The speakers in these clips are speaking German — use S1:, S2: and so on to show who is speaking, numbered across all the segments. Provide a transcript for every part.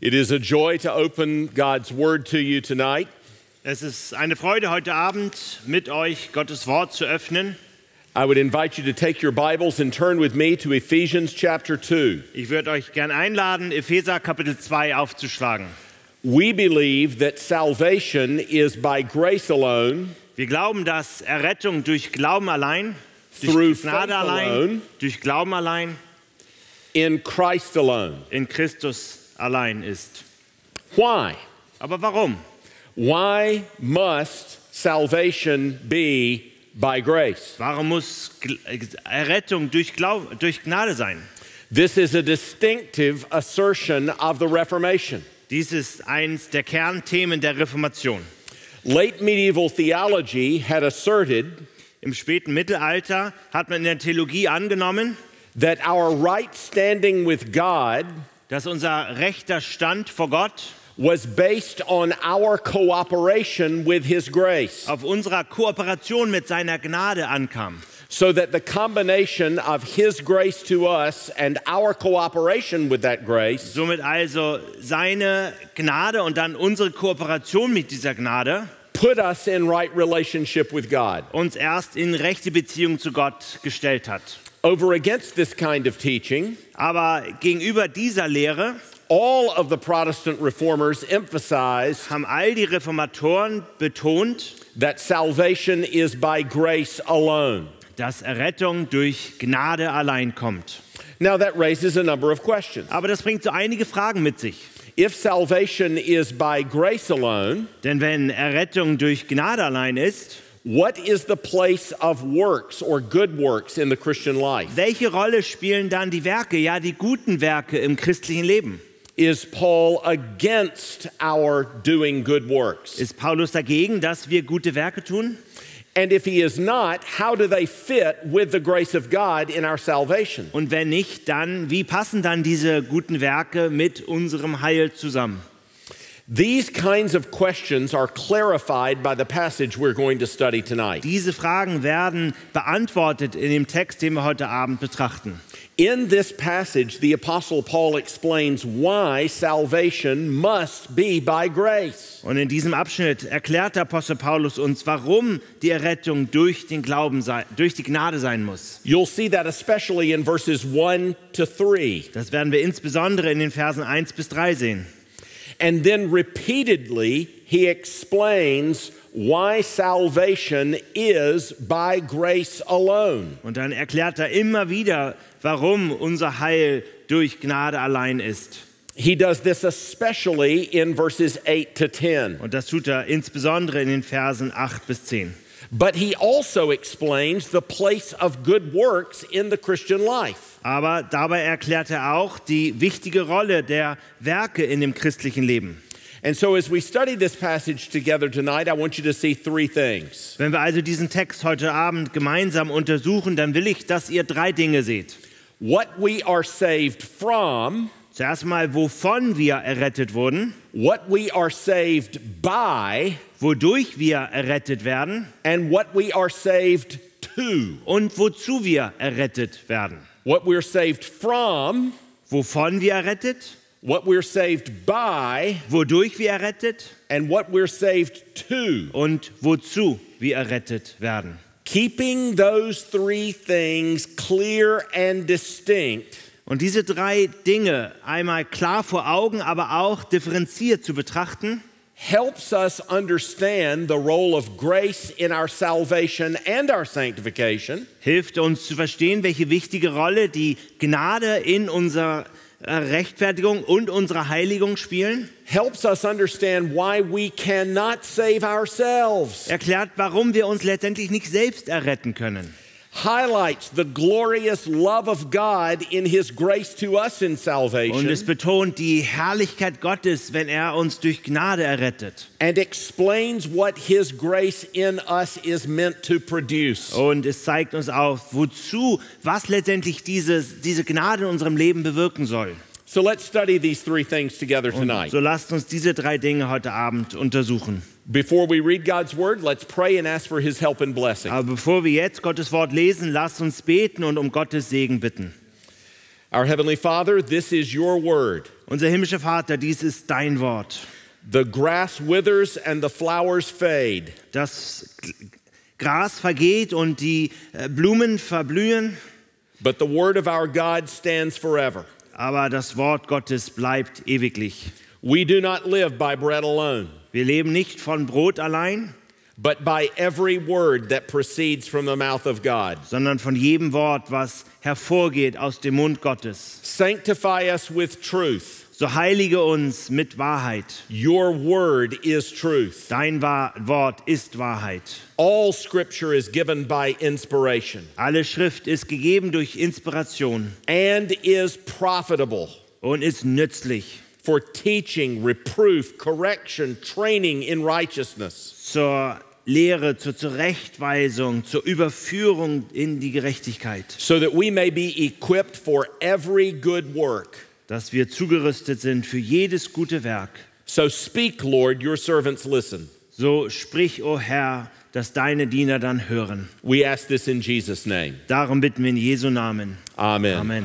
S1: It is a joy to open God's Word to you tonight.
S2: Es ist eine Freude, heute Abend mit euch Gottes Wort zu öffnen.
S1: I would invite you to take your Bibles and turn with me to Ephesians chapter 2.
S2: Ich würde euch gern einladen, Epheser Kapitel 2 aufzuschlagen.
S1: We believe that salvation is by grace alone,
S2: Wir glauben, dass Errettung durch Glauben allein, durch Gnade allein,
S1: alone.
S2: durch Glauben allein,
S1: in Christ alone.
S2: in Christus allein ist.
S1: Why?
S2: Aber warum?
S1: Why must salvation be by grace?
S2: Warum muss Gl- Errettung durch, Glaub, durch Gnade sein?
S1: This is a distinctive assertion of the Reformation.
S2: Dies ist eins der Kernthemen der Reformation.
S1: Late medieval theology had asserted
S2: Im späten Mittelalter hat man in der Theologie angenommen,
S1: that our right standing with God
S2: dass unser rechter Stand vor Gott
S1: was based on our cooperation with His grace,
S2: auf unserer Kooperation mit seiner Gnade ankam.
S1: so that the combination of His grace to us and our cooperation with that grace
S2: Somit also seine Gnade und dann unsere Kooperation mit dieser Gnade
S1: put us in right relationship with God.
S2: uns erst in rechte Beziehung zu Gott gestellt hat.
S1: Over against this kind of teaching,
S2: Aber gegenüber dieser Lehre
S1: all of the Protestant reformers emphasized
S2: haben all die Reformatoren betont,
S1: that salvation is by grace alone.
S2: dass Errettung durch Gnade allein kommt.
S1: Now, that raises a number of questions.
S2: Aber das bringt so einige Fragen mit sich.
S1: If salvation is by grace alone,
S2: Denn wenn Errettung durch Gnade allein ist,
S1: what is the place of works or good works in the Christian life?
S2: welche Rolle spielen dann die Werke, ja die guten Werke im christlichen Leben?
S1: Is Paul against our doing good works?
S2: Ist Paulus dagegen, dass wir gute Werke tun?
S1: And if he is not, how do they fit with the grace of God in our salvation?
S2: Und wenn nicht, dann wie passen dann diese guten Werke mit unserem Heil zusammen?
S1: These kinds of questions are clarified by the passage we're going to study tonight.
S2: Diese Fragen werden beantwortet in dem Text, den wir heute Abend betrachten.
S1: In this passage, the Apostle Paul explains why salvation must be by grace.
S2: Und in diesem Abschnitt erklärt der Apostel Paulus uns, warum die Errettung durch den Glauben sei, durch die Gnade sein muss.
S1: You'll see that especially in verses 1 to 3.
S2: Das werden wir insbesondere in den Versen 1 bis 3 sehen.
S1: And then repeatedly, he explains why salvation is by grace alone.
S2: Und dann erklärt er immer wieder, warum unser Heil durch Gnade allein ist.
S1: He does this especially in verses 8 to 10.
S2: Und das tut er insbesondere in den Versen 8 bis 10.
S1: But he also explains the place of good works in the Christian life.
S2: Aber dabei erklärt er auch die wichtige Rolle der Werke in dem christlichen Leben.
S1: And so, as we study this passage together tonight, I want you to see three things.
S2: Wenn wir also diesen Text heute Abend gemeinsam untersuchen, dann will ich, dass ihr drei Dinge seht.
S1: What we are saved from,
S2: Zuerst mal, wovon wir errettet wurden,
S1: what we are saved by,
S2: wodurch wir errettet werden
S1: and what we are saved to.
S2: und wozu wir errettet werden.
S1: What we're saved from,
S2: Wovon wir errettet,
S1: what we're saved by,
S2: wodurch wir errettet
S1: and what we're saved to.
S2: und wozu wir errettet werden.
S1: Keeping those three things clear and distinct
S2: Und diese drei Dinge einmal klar vor Augen, aber auch differenziert zu betrachten,
S1: helps us understand the role of grace in our salvation and our sanctification,
S2: hilft uns zu verstehen, welche wichtige Rolle die Gnade in unserer äh, Rechtfertigung und unserer Heiligung spielen,
S1: helps us understand why we cannot save ourselves,
S2: erklärt, warum wir uns letztendlich nicht selbst erretten können,
S1: highlights the glorious love of God in His grace to us in
S2: und es
S1: salvation,
S2: betont die Herrlichkeit Gottes, wenn er uns durch Gnade errettet.
S1: and explains what His grace in us is meant to produce.
S2: Und es zeigt uns auf, wozu, was letztendlich dieses, diese Gnade in unserem Leben bewirken soll.
S1: So let's study these three things together tonight.
S2: So lasst uns diese drei Dinge heute Abend untersuchen.
S1: Before we read God's word, let's pray and ask for His help and blessing.
S2: Aber bevor wir jetzt Gottes Wort lesen, lasst uns beten und um Gottes Segen bitten.
S1: Our Heavenly Father, this is your word.
S2: Unser himmlischer Vater, dies ist dein Wort.
S1: The grass withers and the flowers fade,
S2: Das Gras vergeht und die äh, Blumen verblühen,
S1: but the word of our God stands forever.
S2: Aber das Wort Gottes bleibt ewiglich.
S1: We do not live by bread alone,
S2: Wir leben nicht von Brot allein,
S1: but by every word that proceeds from the mouth of God.
S2: sondern von jedem Wort, was hervorgeht aus dem Mund Gottes.
S1: Sanctify us with truth.
S2: So heilige uns mit Wahrheit.
S1: Your word is truth.
S2: Dein Wort ist Wahrheit.
S1: All scripture is given by inspiration
S2: Alle Schrift ist gegeben durch Inspiration
S1: and is profitable
S2: und ist nützlich
S1: for teaching, reproof, correction, training in righteousness,
S2: zur Lehre, zur Zurechtweisung, zur Überführung in die Gerechtigkeit,
S1: so that we may be equipped for every good work.
S2: Dass wir zugerüstet sind für jedes gute Werk.
S1: So speak, Lord, your servants listen.
S2: So sprich, o Herr, dass deine Diener dann hören.
S1: We ask this in Jesus' name.
S2: Darum bitten wir in Jesu Namen.
S1: Amen.
S2: Amen.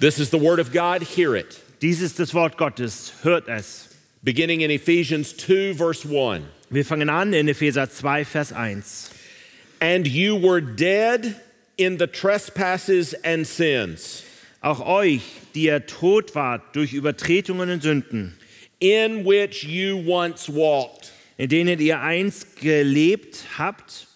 S1: This is the word of God, hear it.
S2: Dies ist das Wort Gottes. Hört es.
S1: Beginning in Ephesians 2, verse 1.
S2: Wir fangen an in Epheser 2, Vers 1.
S1: And you were dead in the trespasses and sins,
S2: Auch euch, die ihr tot wart durch Übertretungen und Sünden,
S1: in which you once walked,
S2: in denen ihr einst gelebt habt,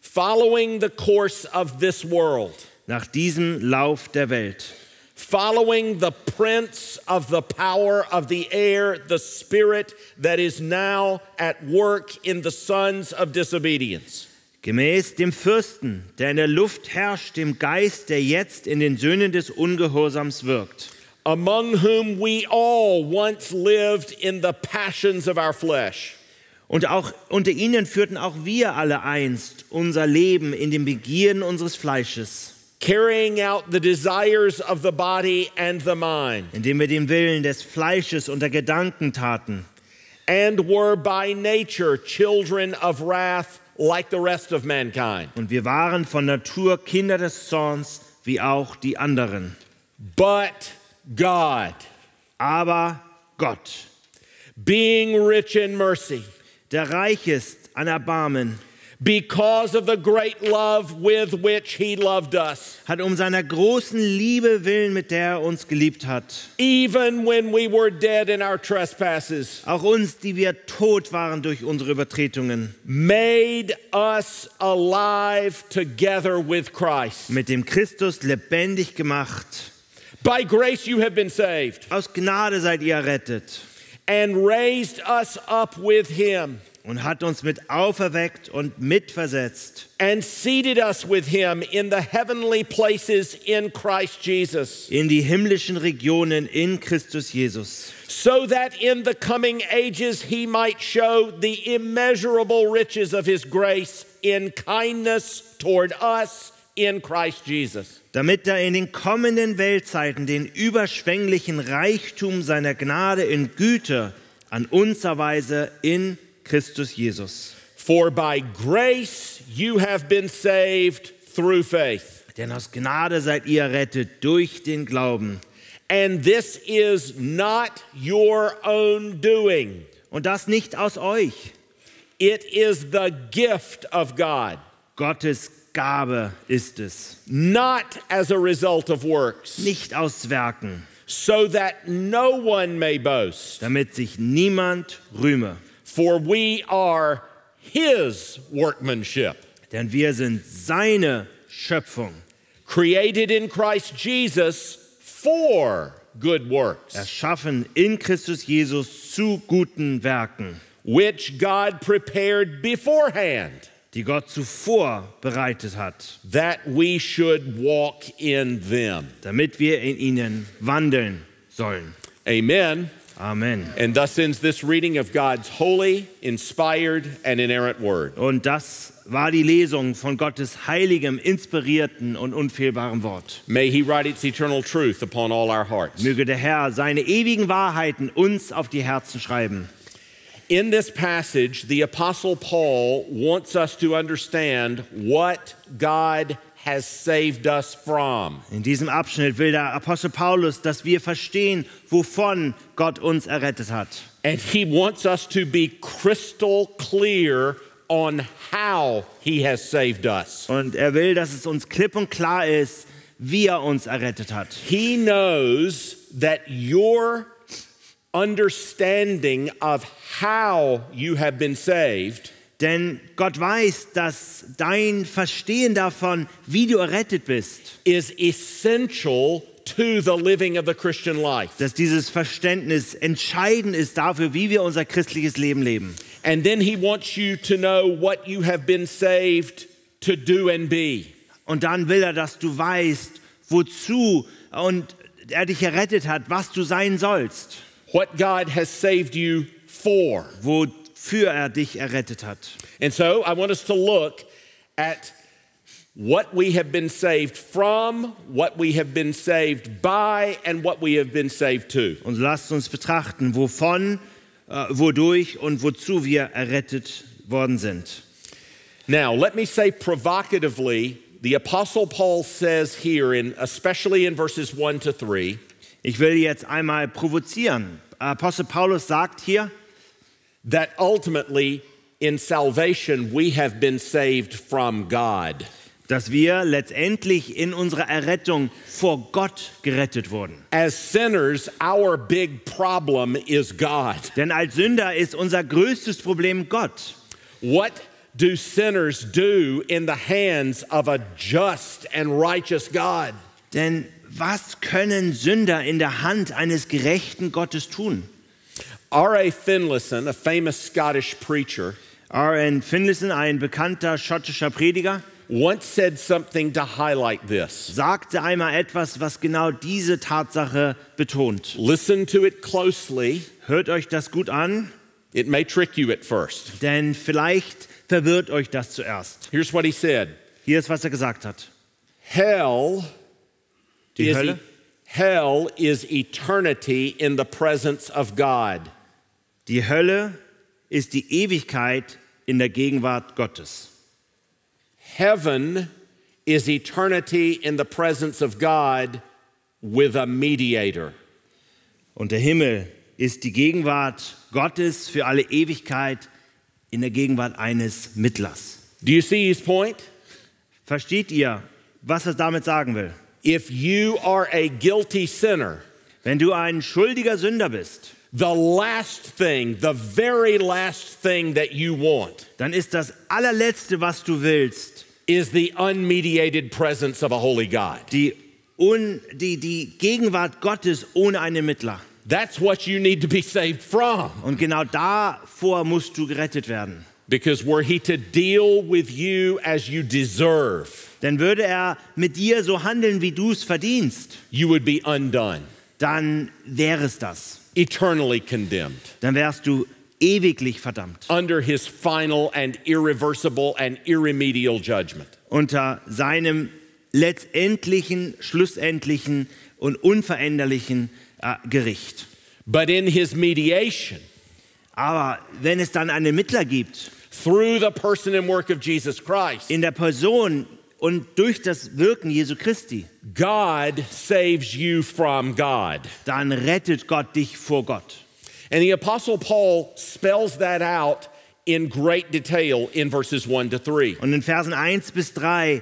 S1: following the course of this world,
S2: nach diesem Lauf der Welt,
S1: following the prince of the power of the air, the spirit that is now at work in the sons of disobedience.
S2: Gemäß dem Fürsten, der in der Luft herrscht, dem Geist, der jetzt in den Söhnen des Ungehorsams wirkt,
S1: among whom we all once lived in the passions of our flesh,
S2: Und auch unter ihnen führten auch wir alle einst unser Leben in den Begierden unseres Fleisches,
S1: carrying out the desires of the body and the mind,
S2: indem wir den Willen des Fleisches und der Gedanken taten
S1: and were by nature children of wrath like the rest of mankind.
S2: und wir waren von Natur Kinder des Zorns wie auch die anderen.
S1: But God,
S2: Aber Gott,
S1: being rich in mercy,
S2: der reich ist an Erbarmen,
S1: because of the great love with which He loved us,
S2: hat um seiner großen Liebe willen, mit der er uns geliebt hat,
S1: even when we were dead in our trespasses,
S2: auch uns, die wir tot waren durch unsere Übertretungen,
S1: made us alive together with Christ.
S2: mit dem Christus lebendig gemacht.
S1: By grace you have been saved,
S2: Aus Gnade seid ihr errettet.
S1: And raised us up with Him,
S2: und hat uns mit auferweckt und mitversetzt.
S1: And seated us with Him in the heavenly places in Christ Jesus,
S2: in die himmlischen Regionen in Christus Jesus,
S1: so that in the coming ages He might show the immeasurable riches of His grace in kindness toward us in Christ Jesus.
S2: damit er in den kommenden Weltzeiten den überschwänglichen Reichtum seiner Gnade in Güte an uns erweise in Christus Jesus.
S1: For by grace you have been saved through faith.
S2: Denn aus Gnade seid ihr errettet durch den Glauben.
S1: And this is not your own doing.
S2: Und das nicht aus euch.
S1: It is the gift of God,
S2: Gottes Gabe ist es.
S1: not as a result of works,
S2: Nicht aus Werken,
S1: so that no one may boast.
S2: damit sich niemand rühme.
S1: For we are his workmanship,
S2: Denn wir sind seine Schöpfung,
S1: created in Christ Jesus for good works,
S2: erschaffen in Christus Jesus zu guten Werken,
S1: which God prepared beforehand
S2: die Gott zuvor bereitet hat,
S1: that we should walk in them.
S2: damit wir in ihnen wandeln sollen.
S1: Amen.
S2: Amen.
S1: And thus ends this reading of God's holy, inspired, and inerrant word.
S2: Und das war die Lesung von Gottes heiligem, inspirierten und unfehlbarem Wort.
S1: May He write its eternal truth upon all our hearts.
S2: Möge der Herr seine ewigen Wahrheiten uns auf die Herzen schreiben.
S1: In this passage, the Apostle Paul wants us to understand what God has saved us from.
S2: In diesem Abschnitt will der Apostel Paulus, dass wir verstehen, wovon Gott uns errettet hat.
S1: And he wants us to be crystal clear on how he has saved us.
S2: Und er will, dass es uns klipp und klar ist, wie er uns errettet hat.
S1: He knows that your understanding of how you have been saved
S2: Denn Gott weiß, dass dein Verstehen davon, wie du errettet bist,
S1: is essential to the living of the Christian life.
S2: dass dieses Verständnis entscheidend ist dafür, wie wir unser christliches Leben leben.
S1: And then he wants you to know what you have been saved to do and be.
S2: Und dann will er, dass du weißt, wozu und er dich errettet hat, was du sein sollst,
S1: What God has saved you for.
S2: Wofür er dich errettet hat.
S1: And so I want us to look at what we have been saved from, what we have been saved by, and what we have been saved to.
S2: Und lasst uns betrachten, wovon, äh, wodurch und wozu wir errettet worden sind.
S1: Now, let me say provocatively, the Apostle Paul says here, in, especially in verses 1 to 3,
S2: Ich will jetzt einmal provozieren. Apostel Paulus sagt hier,
S1: that ultimately in salvation we have been saved from God.
S2: dass wir letztendlich in unserer Errettung vor Gott gerettet wurden.
S1: As sinners, our big problem is God.
S2: Denn als Sünder ist unser größtes Problem Gott.
S1: What do sinners do in the hands of a just and righteous God?
S2: Denn was können Sünder in der Hand eines gerechten Gottes tun?
S1: R.A. Finlayson, a famous Scottish preacher,
S2: R.N. Finlayson, ein bekannter schottischer Prediger,
S1: once said something to highlight this.
S2: sagte einmal etwas, was genau diese Tatsache betont.
S1: Listen to it closely.
S2: Hört euch das gut an,
S1: It may trick you at first.
S2: denn vielleicht verwirrt euch das zuerst.
S1: Here's what he said
S2: Hier ist, was er gesagt hat.
S1: Hell
S2: Die
S1: is,
S2: Hölle,
S1: hell is eternity in the presence of God.
S2: Die Hölle ist die Ewigkeit in der Gegenwart Gottes.
S1: Heaven is eternity in the presence of God with a mediator.
S2: Und der Himmel ist die Gegenwart Gottes für alle Ewigkeit in der Gegenwart eines Mittlers.
S1: Do you see his point?
S2: Versteht ihr, was er damit sagen will?
S1: If you are a guilty sinner,
S2: Wenn du ein schuldiger Sünder bist,
S1: the last thing, the very last thing that you want
S2: dann ist das allerletzte, was du willst,
S1: is the unmediated presence of a holy God.
S2: die, un, die, die Gegenwart Gottes ohne einen Mittler.
S1: That's what you need to be saved from.
S2: Und genau davor musst du gerettet werden.
S1: Because were he to deal with you as you deserve,
S2: Denn würde er mit dir so handeln, wie du es verdienst,
S1: you would be undone,
S2: dann wäre es das.
S1: Eternally condemned,
S2: Dann wärst du ewiglich verdammt.
S1: under his final and irreversible and irremediable judgment.
S2: Unter seinem letztendlichen, schlussendlichen und unveränderlichen äh, Gericht.
S1: But in his mediation,
S2: Aber wenn es dann einen Mittler gibt,
S1: through the person and work of Jesus Christ,
S2: in der Person und durch das Wirken Jesu Christi,
S1: God saves you from God.
S2: dann rettet Gott dich vor Gott.
S1: And the Apostle Paul spells that out in great detail in verses 1 to 3.
S2: Und in Versen 1 bis 3 äh,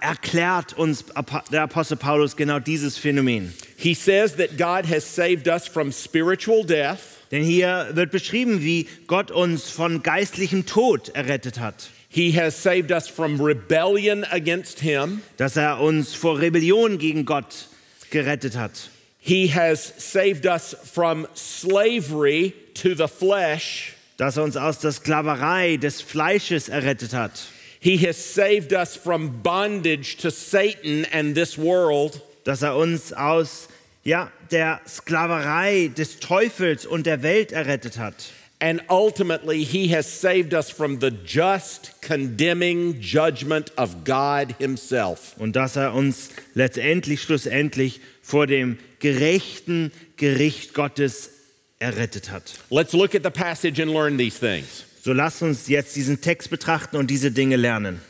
S2: erklärt uns der Apostel Paulus genau dieses Phänomen.
S1: He says that God has saved us from spiritual death,
S2: Denn hier wird beschrieben, wie Gott uns von geistlichem Tod errettet hat.
S1: He has saved us from rebellion against Him,
S2: Dass er uns vor Rebellion gegen Gott gerettet hat.
S1: He has saved us from slavery to the flesh.
S2: Dass er uns aus der Sklaverei des Fleisches errettet hat.
S1: He has saved us from bondage to Satan and this world.
S2: Dass er uns aus ja, der Sklaverei des Teufels und der Welt errettet hat.
S1: And ultimately, He has saved us from the just, condemning judgment of God Himself.
S2: Und dass er uns letztendlich, schlussendlich vor dem gerechten Gericht Gottes errettet hat.
S1: Let's look at the passage and learn these things.
S2: So lasst uns jetzt diesen Text betrachten und diese Dinge lernen.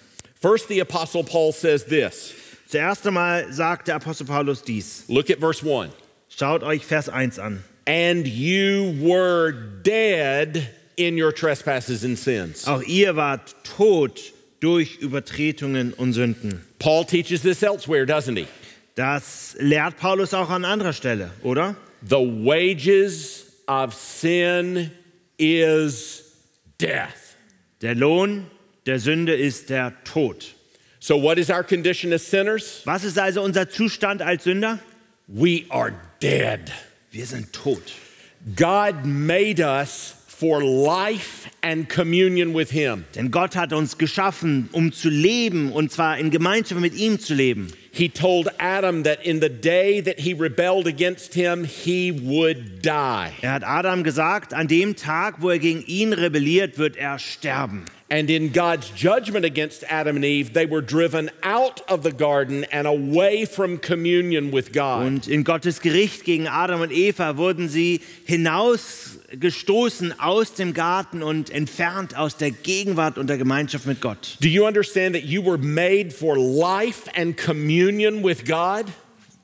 S1: First, the Apostle Paul says this
S2: Zuerst einmal sagt der Apostel Paulus dies.
S1: look at verse 1.
S2: Schaut euch Vers 1 an.
S1: And you were dead in your trespasses and sins.
S2: Auch ihr wart tot durch Übertretungen und Sünden.
S1: Paul teaches this elsewhere, doesn't he?
S2: Das lehrt Paulus auch an anderer Stelle, oder?
S1: The wages of sin is death.
S2: Der Lohn der Sünde ist der Tod.
S1: So, what is our condition as sinners?
S2: Was ist also unser Zustand als Sünder?
S1: We are dead.
S2: Wir sind tot.
S1: God made us for life and communion with Him.
S2: Denn Gott hat uns geschaffen, um zu leben, und zwar in Gemeinschaft mit ihm zu leben.
S1: He told Adam that in the day that he rebelled against Him, he would die.
S2: Er hat Adam gesagt, an dem Tag, wo er gegen ihn rebelliert, wird er sterben.
S1: And in God's judgment against Adam and Eve, they were driven out of the garden and away from communion with God.
S2: Und in Gottes Gericht gegen Adam und Eva wurden sie hinausgestoßen aus dem Garten und entfernt aus der Gegenwart und der Gemeinschaft mit Gott.
S1: Do you understand that you were made for life and communion with God?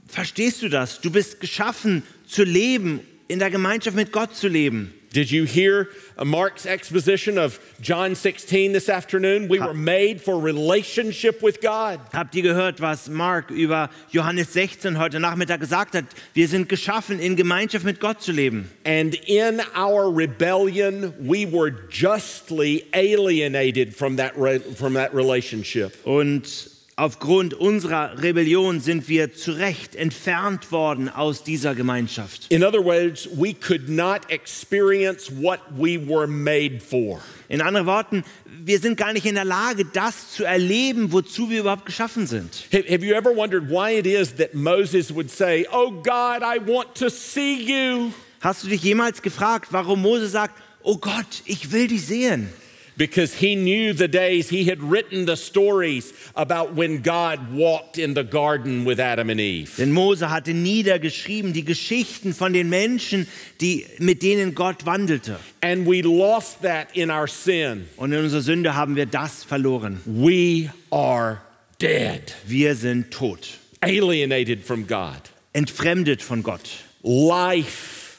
S2: Verstehst du das? Du bist geschaffen zu leben, in der Gemeinschaft mit Gott zu leben.
S1: Did you hear Mark's exposition of John 16 this afternoon? We were made for relationship with God.
S2: Habt ihr gehört, was Mark über Johannes 16 heute Nachmittag gesagt hat? Wir sind geschaffen, in Gemeinschaft mit Gott zu leben.
S1: And in our rebellion, we were justly alienated from that, from that relationship.
S2: Und aufgrund unserer Rebellion sind wir zu Recht entfernt worden aus dieser Gemeinschaft.
S1: In other words, we could not experience what we were made for.
S2: In anderen Worten, wir sind gar nicht in der Lage, das zu erleben, wozu wir überhaupt geschaffen sind.
S1: Have you ever wondered why it is that Moses would say, Oh God, I want to see you?
S2: Hast du dich jemals gefragt, warum Mose sagt, oh Gott, ich will dich sehen?
S1: Because he knew the days he had written the stories about when God walked in the garden with Adam and Eve.
S2: Denn Mose hatte niedergeschrieben die Geschichten von den Menschen, die, mit denen Gott wandelte.
S1: And we lost that in our sin.
S2: Und in unserer Sünde haben wir das verloren.
S1: We are dead,
S2: Wir sind tot,
S1: alienated from God.
S2: entfremdet von Gott.
S1: Life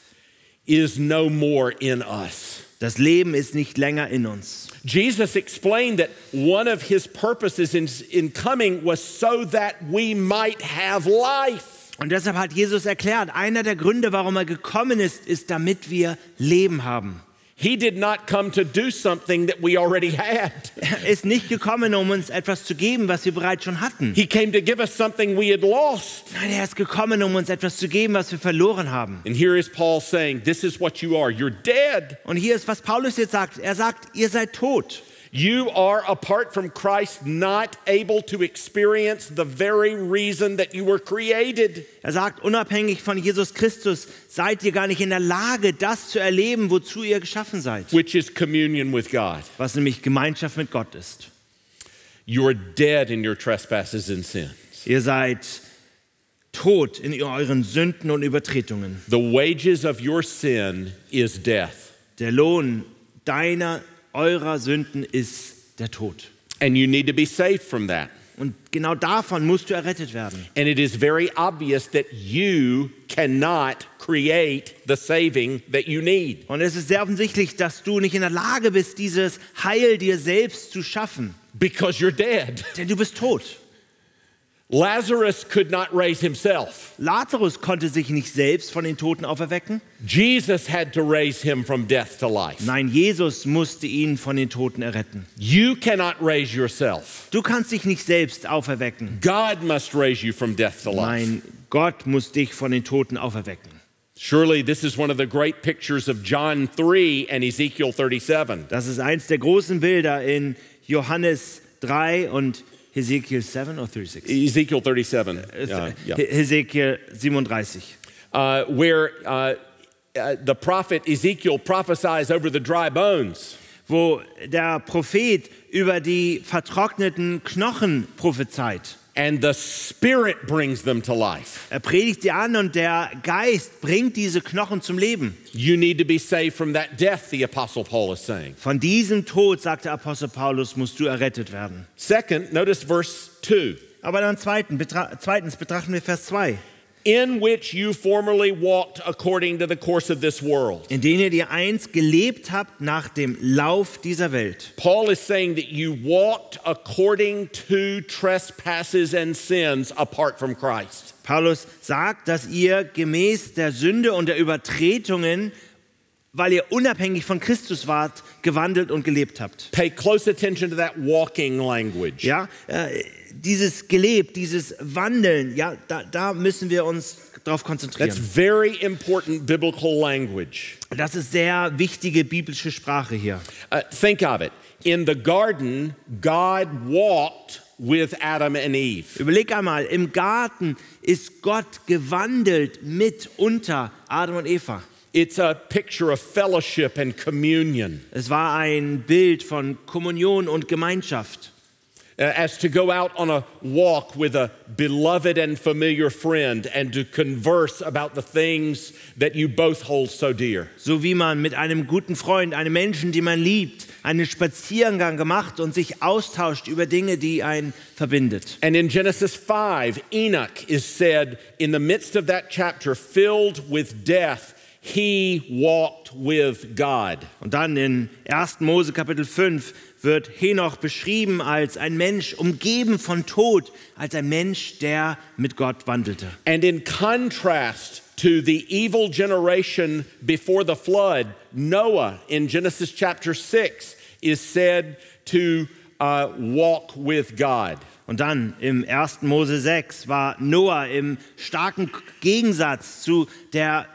S1: is no more in us.
S2: Das Leben ist nicht länger in uns.
S1: Jesus explained that one of his purposes in, in coming was so that we might have life.
S2: Und deshalb hat Jesus erklärt, einer der Gründe, warum er gekommen ist, ist, damit wir Leben haben.
S1: He did not come to do something that we already had.
S2: Er ist nicht gekommen, um uns etwas zu geben, was wir bereits schon hatten.
S1: He came to give us something we had lost.
S2: Nein, er ist gekommen, um uns etwas zu geben, was wir verloren haben.
S1: And here is Paul saying, This is what you are. You're dead.
S2: Und hier ist, was Paulus jetzt sagt. Er sagt, ihr seid tot.
S1: You are, apart from Christ, not able to experience the very reason that you were created.
S2: Er sagt, unabhängig von Jesus Christus seid ihr gar nicht in der Lage, das zu erleben, wozu ihr geschaffen seid.
S1: which is communion with God.
S2: Was nämlich Gemeinschaft mit Gott ist.
S1: You are dead in your trespasses and sins.
S2: Ihr seid tot in euren Sünden und Übertretungen.
S1: The wages of your sin is death,
S2: Der Lohn deiner, eurer Sünden ist der Tod.
S1: and you need to be saved from that.
S2: Und genau davon musst du errettet werden.
S1: And it is very obvious that you cannot create the saving that you need.
S2: Und es ist sehr offensichtlich, dass du nicht in der Lage bist, dieses Heil dir selbst zu schaffen.
S1: Because you're dead.
S2: Denn du bist tot.
S1: Lazarus could not raise himself.
S2: Lazarus konnte sich nicht selbst von den Toten auferwecken.
S1: Jesus had to raise him from death to life.
S2: Nein, Jesus musste ihn von den Toten erretten.
S1: You cannot raise yourself.
S2: Du kannst dich nicht selbst auferwecken.
S1: God must raise you from death to life.
S2: Nein, Gott muss dich von den Toten auferwecken.
S1: Surely this is one of the great pictures of John 3 and Ezekiel 37.
S2: Das ist eins der großen Bilder in Johannes 3 und Hesekiel 7 oder 36?
S1: Ezekiel 37, uh, yeah.
S2: He- Hesekiel 37.
S1: Uh, where uh, uh, the prophet Ezekiel prophesies over the dry bones.
S2: wo der Prophet über die vertrockneten Knochen prophezeit.
S1: And the Spirit brings them to life.
S2: Er predigt sie an und der Geist bringt diese Knochen zum Leben.
S1: You need to be saved from that death, the Apostle Paul is saying.
S2: Von diesem Tod, sagt der Apostel Paulus, musst du errettet werden.
S1: Second, notice verse 2.
S2: Aber dann betra zweitens betrachten wir Vers 2.
S1: In which you formerly walked according to the course of this world.
S2: In denen ihr einst gelebt habt nach dem Lauf dieser Welt.
S1: Paul is saying that you walked according to trespasses and sins apart from Christ.
S2: Paulus sagt, dass ihr gemäß der Sünde und der Übertretungen, weil ihr unabhängig von Christus wart, gewandelt und gelebt habt.
S1: Pay close attention to that walking language.
S2: Ja, äh, dieses Gelebt, dieses Wandeln, ja, da, da müssen wir uns darauf
S1: That's
S2: konzentrieren.
S1: very important biblical language.
S2: Das ist sehr wichtige biblische Sprache hier.
S1: Uh, think of it. In the garden, God walked with Adam and Eve.
S2: Überleg einmal, im Garten ist Gott gewandelt mit unter Adam und Eva.
S1: It's a picture of fellowship and communion.
S2: Es war ein Bild von Kommunion und Gemeinschaft.
S1: Uh, as to go out on a walk with a beloved and familiar friend and to converse about the things that you both hold so dear.
S2: So wie man mit einem guten Freund, einem Menschen, den man liebt, einen Spaziergang gemacht und sich austauscht über Dinge, die einen verbindet.
S1: And in Genesis 5, Enoch is said in the midst of that chapter, filled with death, he walked with God.
S2: Und dann in 1. Mose Kapitel 5 wird Henoch beschrieben als ein Mensch umgeben von Tod, als ein Mensch, der mit Gott wandelte.
S1: And in contrast to the evil generation before the flood, Noah in Genesis chapter 6 is said to uh, walk with God.
S2: Und dann im 1. Mose 6 war Noah im starken Gegensatz zu der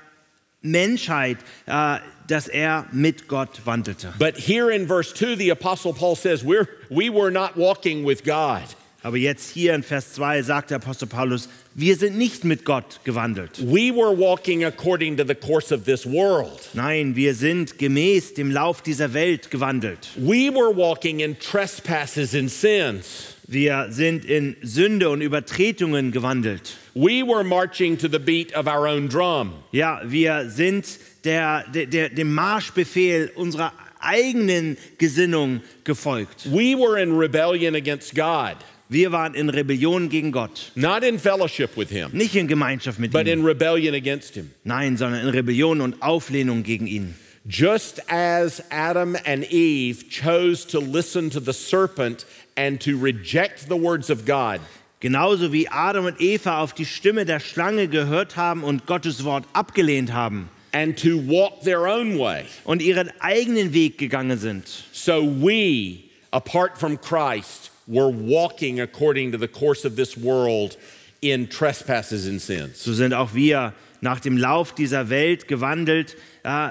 S2: Menschheit, äh, dass er mit Gott wandelte.
S1: But here in verse 2, the Apostle Paul says, We're, We were not walking with God.
S2: Aber jetzt hier in Vers 2 sagt der Apostel Paulus, wir sind nicht mit Gott gewandelt.
S1: We were walking according to the course of this world.
S2: Nein, wir sind gemäß dem Lauf dieser Welt gewandelt.
S1: We were walking in trespasses and sins.
S2: Wir sind in Sünde und Übertretungen gewandelt.
S1: We were marching to the beat of our own drum.
S2: Ja, wir sind der, der, der, dem Marschbefehl unserer eigenen Gesinnung gefolgt.
S1: We were in rebellion against God,
S2: Wir waren in Rebellion gegen Gott.
S1: not in fellowship with Him,
S2: Nicht in Gemeinschaft mit
S1: but
S2: ihm.
S1: in rebellion against Him.
S2: Nein, sondern in Rebellion und Auflehnung gegen ihn.
S1: Just as Adam and Eve chose to listen to the serpent and to reject the words of God,
S2: Genauso wie Adam und Eva auf die Stimme der Schlange gehört haben und Gottes Wort abgelehnt haben
S1: and to walk their own way,
S2: und ihren eigenen Weg gegangen sind.
S1: so we, apart from Christ, were walking according to the course of this world in trespasses and sins.
S2: So sind auch wir nach dem Lauf dieser Welt gewandelt äh,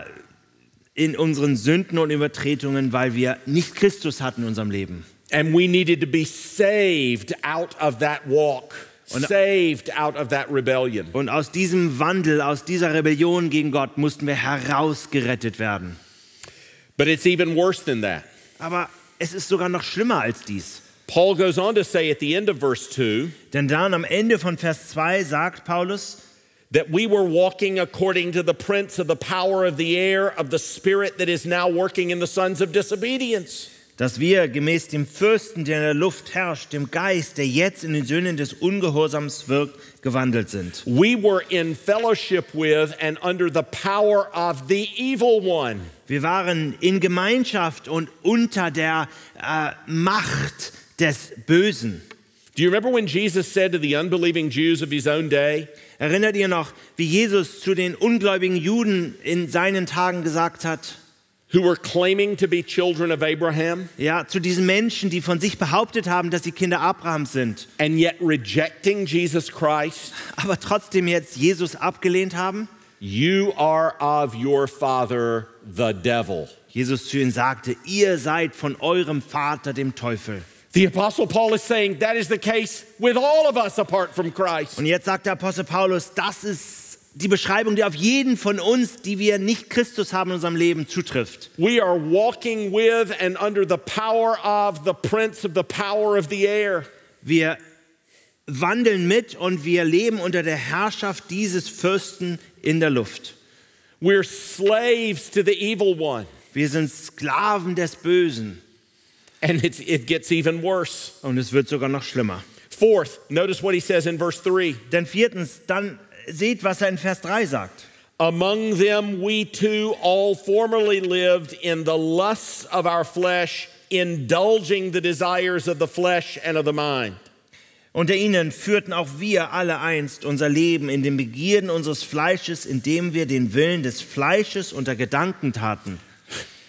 S2: in unseren Sünden und Übertretungen, weil wir nicht Christus hatten in unserem Leben.
S1: And we needed to be saved out of that walk, saved out of that rebellion.
S2: Und aus diesem Wandel, aus dieser Rebellion gegen Gott mussten wir herausgerettet werden.
S1: But it's even worse than that.
S2: Aber es ist sogar noch schlimmer als dies.
S1: Paul goes on to say at the end of verse 2
S2: Denn dann am Ende von Vers 2 sagt Paulus,
S1: that we were walking according to the prince of the power of the air, of the spirit that is now working in the sons of disobedience.
S2: dass wir gemäß dem Fürsten, der in der Luft herrscht, dem Geist, der jetzt in den Söhnen des Ungehorsams wirkt, gewandelt sind.
S1: We were in fellowship with and under the power of the evil one.
S2: Wir waren in Gemeinschaft und unter der äh, Macht des Bösen.
S1: Do you remember when Jesus said to the unbelieving Jews of his own day,
S2: Erinnert ihr noch, wie Jesus zu den ungläubigen Juden in seinen Tagen gesagt hat?
S1: who were claiming to be children of Abraham
S2: Ja, zu diesen Menschen, die von sich behauptet haben, dass sie Kinder Abrahams sind,
S1: and yet rejecting Jesus Christ?
S2: aber trotzdem jetzt Jesus abgelehnt haben?
S1: You are of your father, the devil.
S2: Jesus zu ihnen sagte, ihr seid von eurem Vater, dem Teufel.
S1: The Apostle Paul is saying that is the case with all of us apart from Christ.
S2: Und jetzt sagt der Apostel Paulus, das ist die Beschreibung, die auf jeden von uns, die wir nicht Christus haben in unserem Leben, zutrifft.
S1: We are walking with and under the power of the prince of the power of the air.
S2: Wir wandeln mit und wir leben unter der Herrschaft dieses Fürsten in der Luft.
S1: We're slaves to the evil one.
S2: Wir sind Sklaven des Bösen
S1: And it's, it gets even worse.
S2: und es wird sogar noch schlimmer.
S1: Fourth, notice what he says in verse 3
S2: Denn viertens, dann seht, was er in Vers 3 sagt.
S1: Among them we too all formerly lived in the lusts of our flesh, indulging the desires of the flesh and of the mind.
S2: Unter ihnen führten auch wir alle einst unser Leben in den Begierden unseres Fleisches, indem wir den Willen des Fleisches unter Gedanken taten.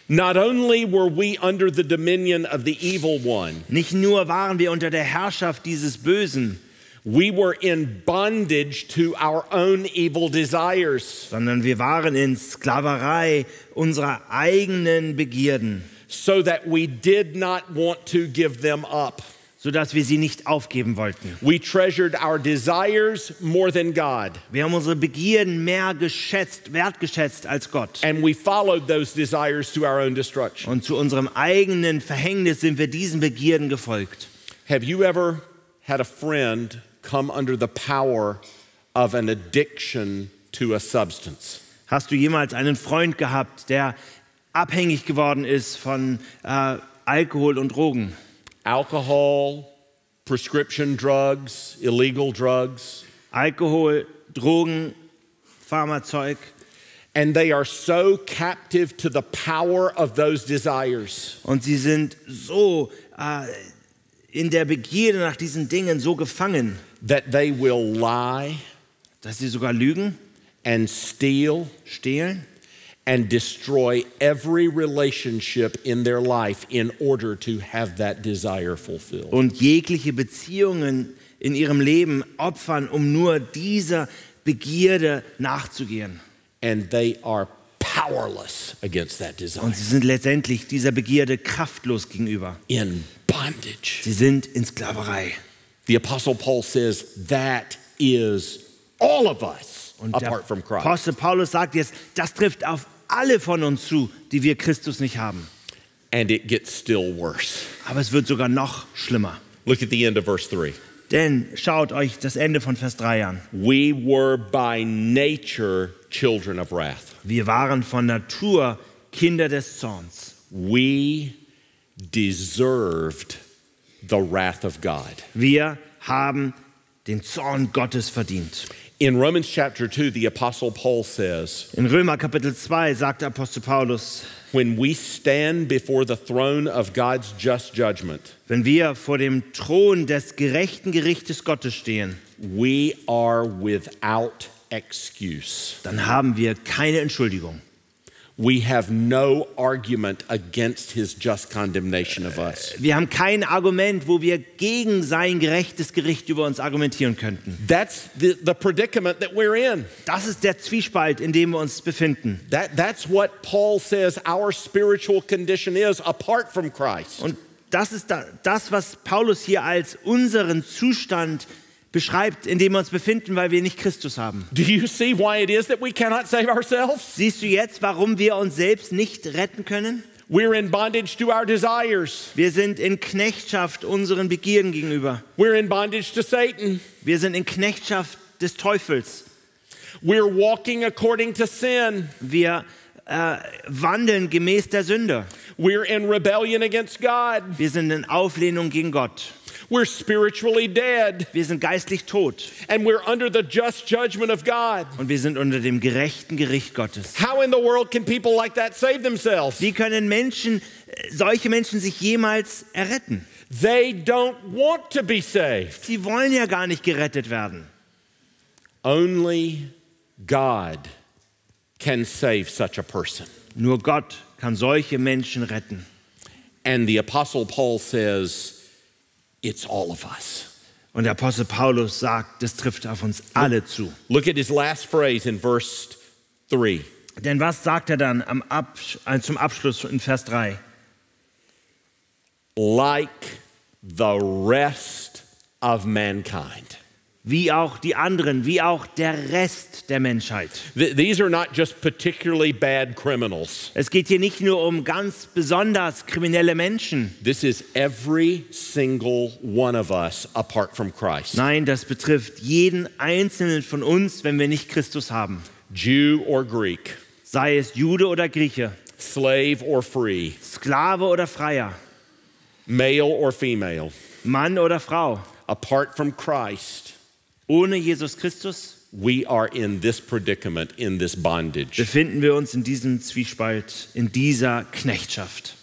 S1: Not only were we under the dominion of the evil one,
S2: Nicht nur waren wir unter der Herrschaft dieses Bösen,
S1: we were in bondage to our own evil desires,
S2: sondern wir waren in Sklaverei unserer eigenen Begierden,
S1: so that we did not want to give them up.
S2: Sodass wir sie nicht aufgeben wollten.
S1: We treasured our desires more than God,
S2: Wir haben unsere Begierden mehr geschätzt, wertgeschätzt als Gott.
S1: and we followed those desires to our own destruction.
S2: Und zu unserem eigenen Verhängnis sind wir diesen Begierden gefolgt.
S1: Have you ever had a friend come under the power of an addiction to a substance?
S2: Hast du jemals einen Freund gehabt, der abhängig geworden ist von äh, Alkohol und Drogen?
S1: Alcohol, prescription drugs, illegal drugs,
S2: Alkohol, Drogen, Pharmazeug.
S1: and they are so captive to the power of those desires.
S2: Und sie sind so äh, in der Begierde nach diesen Dingen so gefangen,
S1: that they will lie
S2: dass sie sogar lügen,
S1: and steal
S2: stehlen
S1: and destroy every relationship in their life in order to have that desire fulfilled.
S2: und jegliche Beziehungen in ihrem Leben opfern, um nur dieser Begierde nachzugehen.
S1: And they are powerless against that desire.
S2: Und sie sind letztendlich dieser Begierde kraftlos gegenüber.
S1: in bondage.
S2: Sie sind in Sklaverei.
S1: The Apostle Paul says that is all of us
S2: Und
S1: apart from Christ.
S2: Apostel Paulus sagt jetzt, das trifft auf alle von uns zu, die wir Christus nicht haben.
S1: And it gets still worse.
S2: Aber es wird sogar noch schlimmer.
S1: Look at the end of verse 3.
S2: Denn schaut euch das Ende von Vers 3 an.
S1: We were by nature children of wrath.
S2: Wir waren von Natur Kinder des Zorns.
S1: We deserved the wrath of God.
S2: Wir haben den Zorn Gottes verdient.
S1: In Romans chapter 2, the Apostle Paul says,
S2: In Römer Kapitel 2 sagt Apostel Paulus,
S1: When we stand before the throne of God's just judgment,
S2: wenn wir vor dem Thron des gerechten Gerichtes Gottes stehen,
S1: we are without excuse.
S2: dann haben wir keine Entschuldigung.
S1: We have no argument against his just condemnation of us.
S2: Wir haben kein Argument, wo wir gegen sein gerechtes Gericht über uns argumentieren könnten.
S1: That's the, the predicament that we're in.
S2: Das ist der Zwiespalt, in dem wir uns befinden.
S1: That, that's what Paul says our spiritual condition is apart from Christ.
S2: Und das ist da- das, was Paulus hier als unseren Zustand beschreibt, in dem wir uns befinden, weil wir nicht Christus haben.
S1: Do you see why it is that we cannot save ourselves?
S2: Siehst du jetzt, warum wir uns selbst nicht retten können?
S1: We're in bondage to our desires.
S2: Wir sind in Knechtschaft unseren Begierden gegenüber.
S1: We're in bondage to Satan.
S2: Wir sind in Knechtschaft des Teufels.
S1: We're walking according to sin.
S2: Wir äh, wandeln gemäß der Sünde.
S1: We're in rebellion against God.
S2: Wir sind in Auflehnung gegen Gott.
S1: We're spiritually dead.
S2: Wir sind geistlich tot.
S1: And we're under the just judgment of God.
S2: Und wir sind unter dem gerechten Gericht Gottes.
S1: How in the world can people like that save themselves?
S2: Wie können Menschen, äh, solche Menschen sich jemals erretten?
S1: They don't want to be saved.
S2: Sie wollen ja gar nicht gerettet werden.
S1: Only God can save such a person.
S2: Nur Gott kann solche Menschen retten.
S1: And the Apostle Paul says, it's all of us.
S2: Und der Apostel Paulus sagt, das trifft auf uns alle zu.
S1: Look at his last phrase in verse 3.
S2: Denn was sagt er dann am Absch äh, zum Abschluss in Vers 3?
S1: Like the rest of mankind.
S2: Wie auch die anderen, wie auch der Rest der Menschheit.
S1: Th- these are not just particularly bad criminals.
S2: Es geht hier nicht nur um ganz besonders kriminelle Menschen.
S1: This is every single one of us apart from Christ.
S2: Nein, das betrifft jeden einzelnen von uns, wenn wir nicht Christus haben.
S1: Jew or Greek,
S2: Sei es Jude oder Grieche,
S1: slave or free,
S2: Sklave oder Freier,
S1: male or female,
S2: Mann oder Frau.
S1: apart from Christ,
S2: Ohne Jesus Christus
S1: we are in this predicament, in this bondage.
S2: befinden wir uns in diesem Zwiespalt, in dieser Knechtschaft.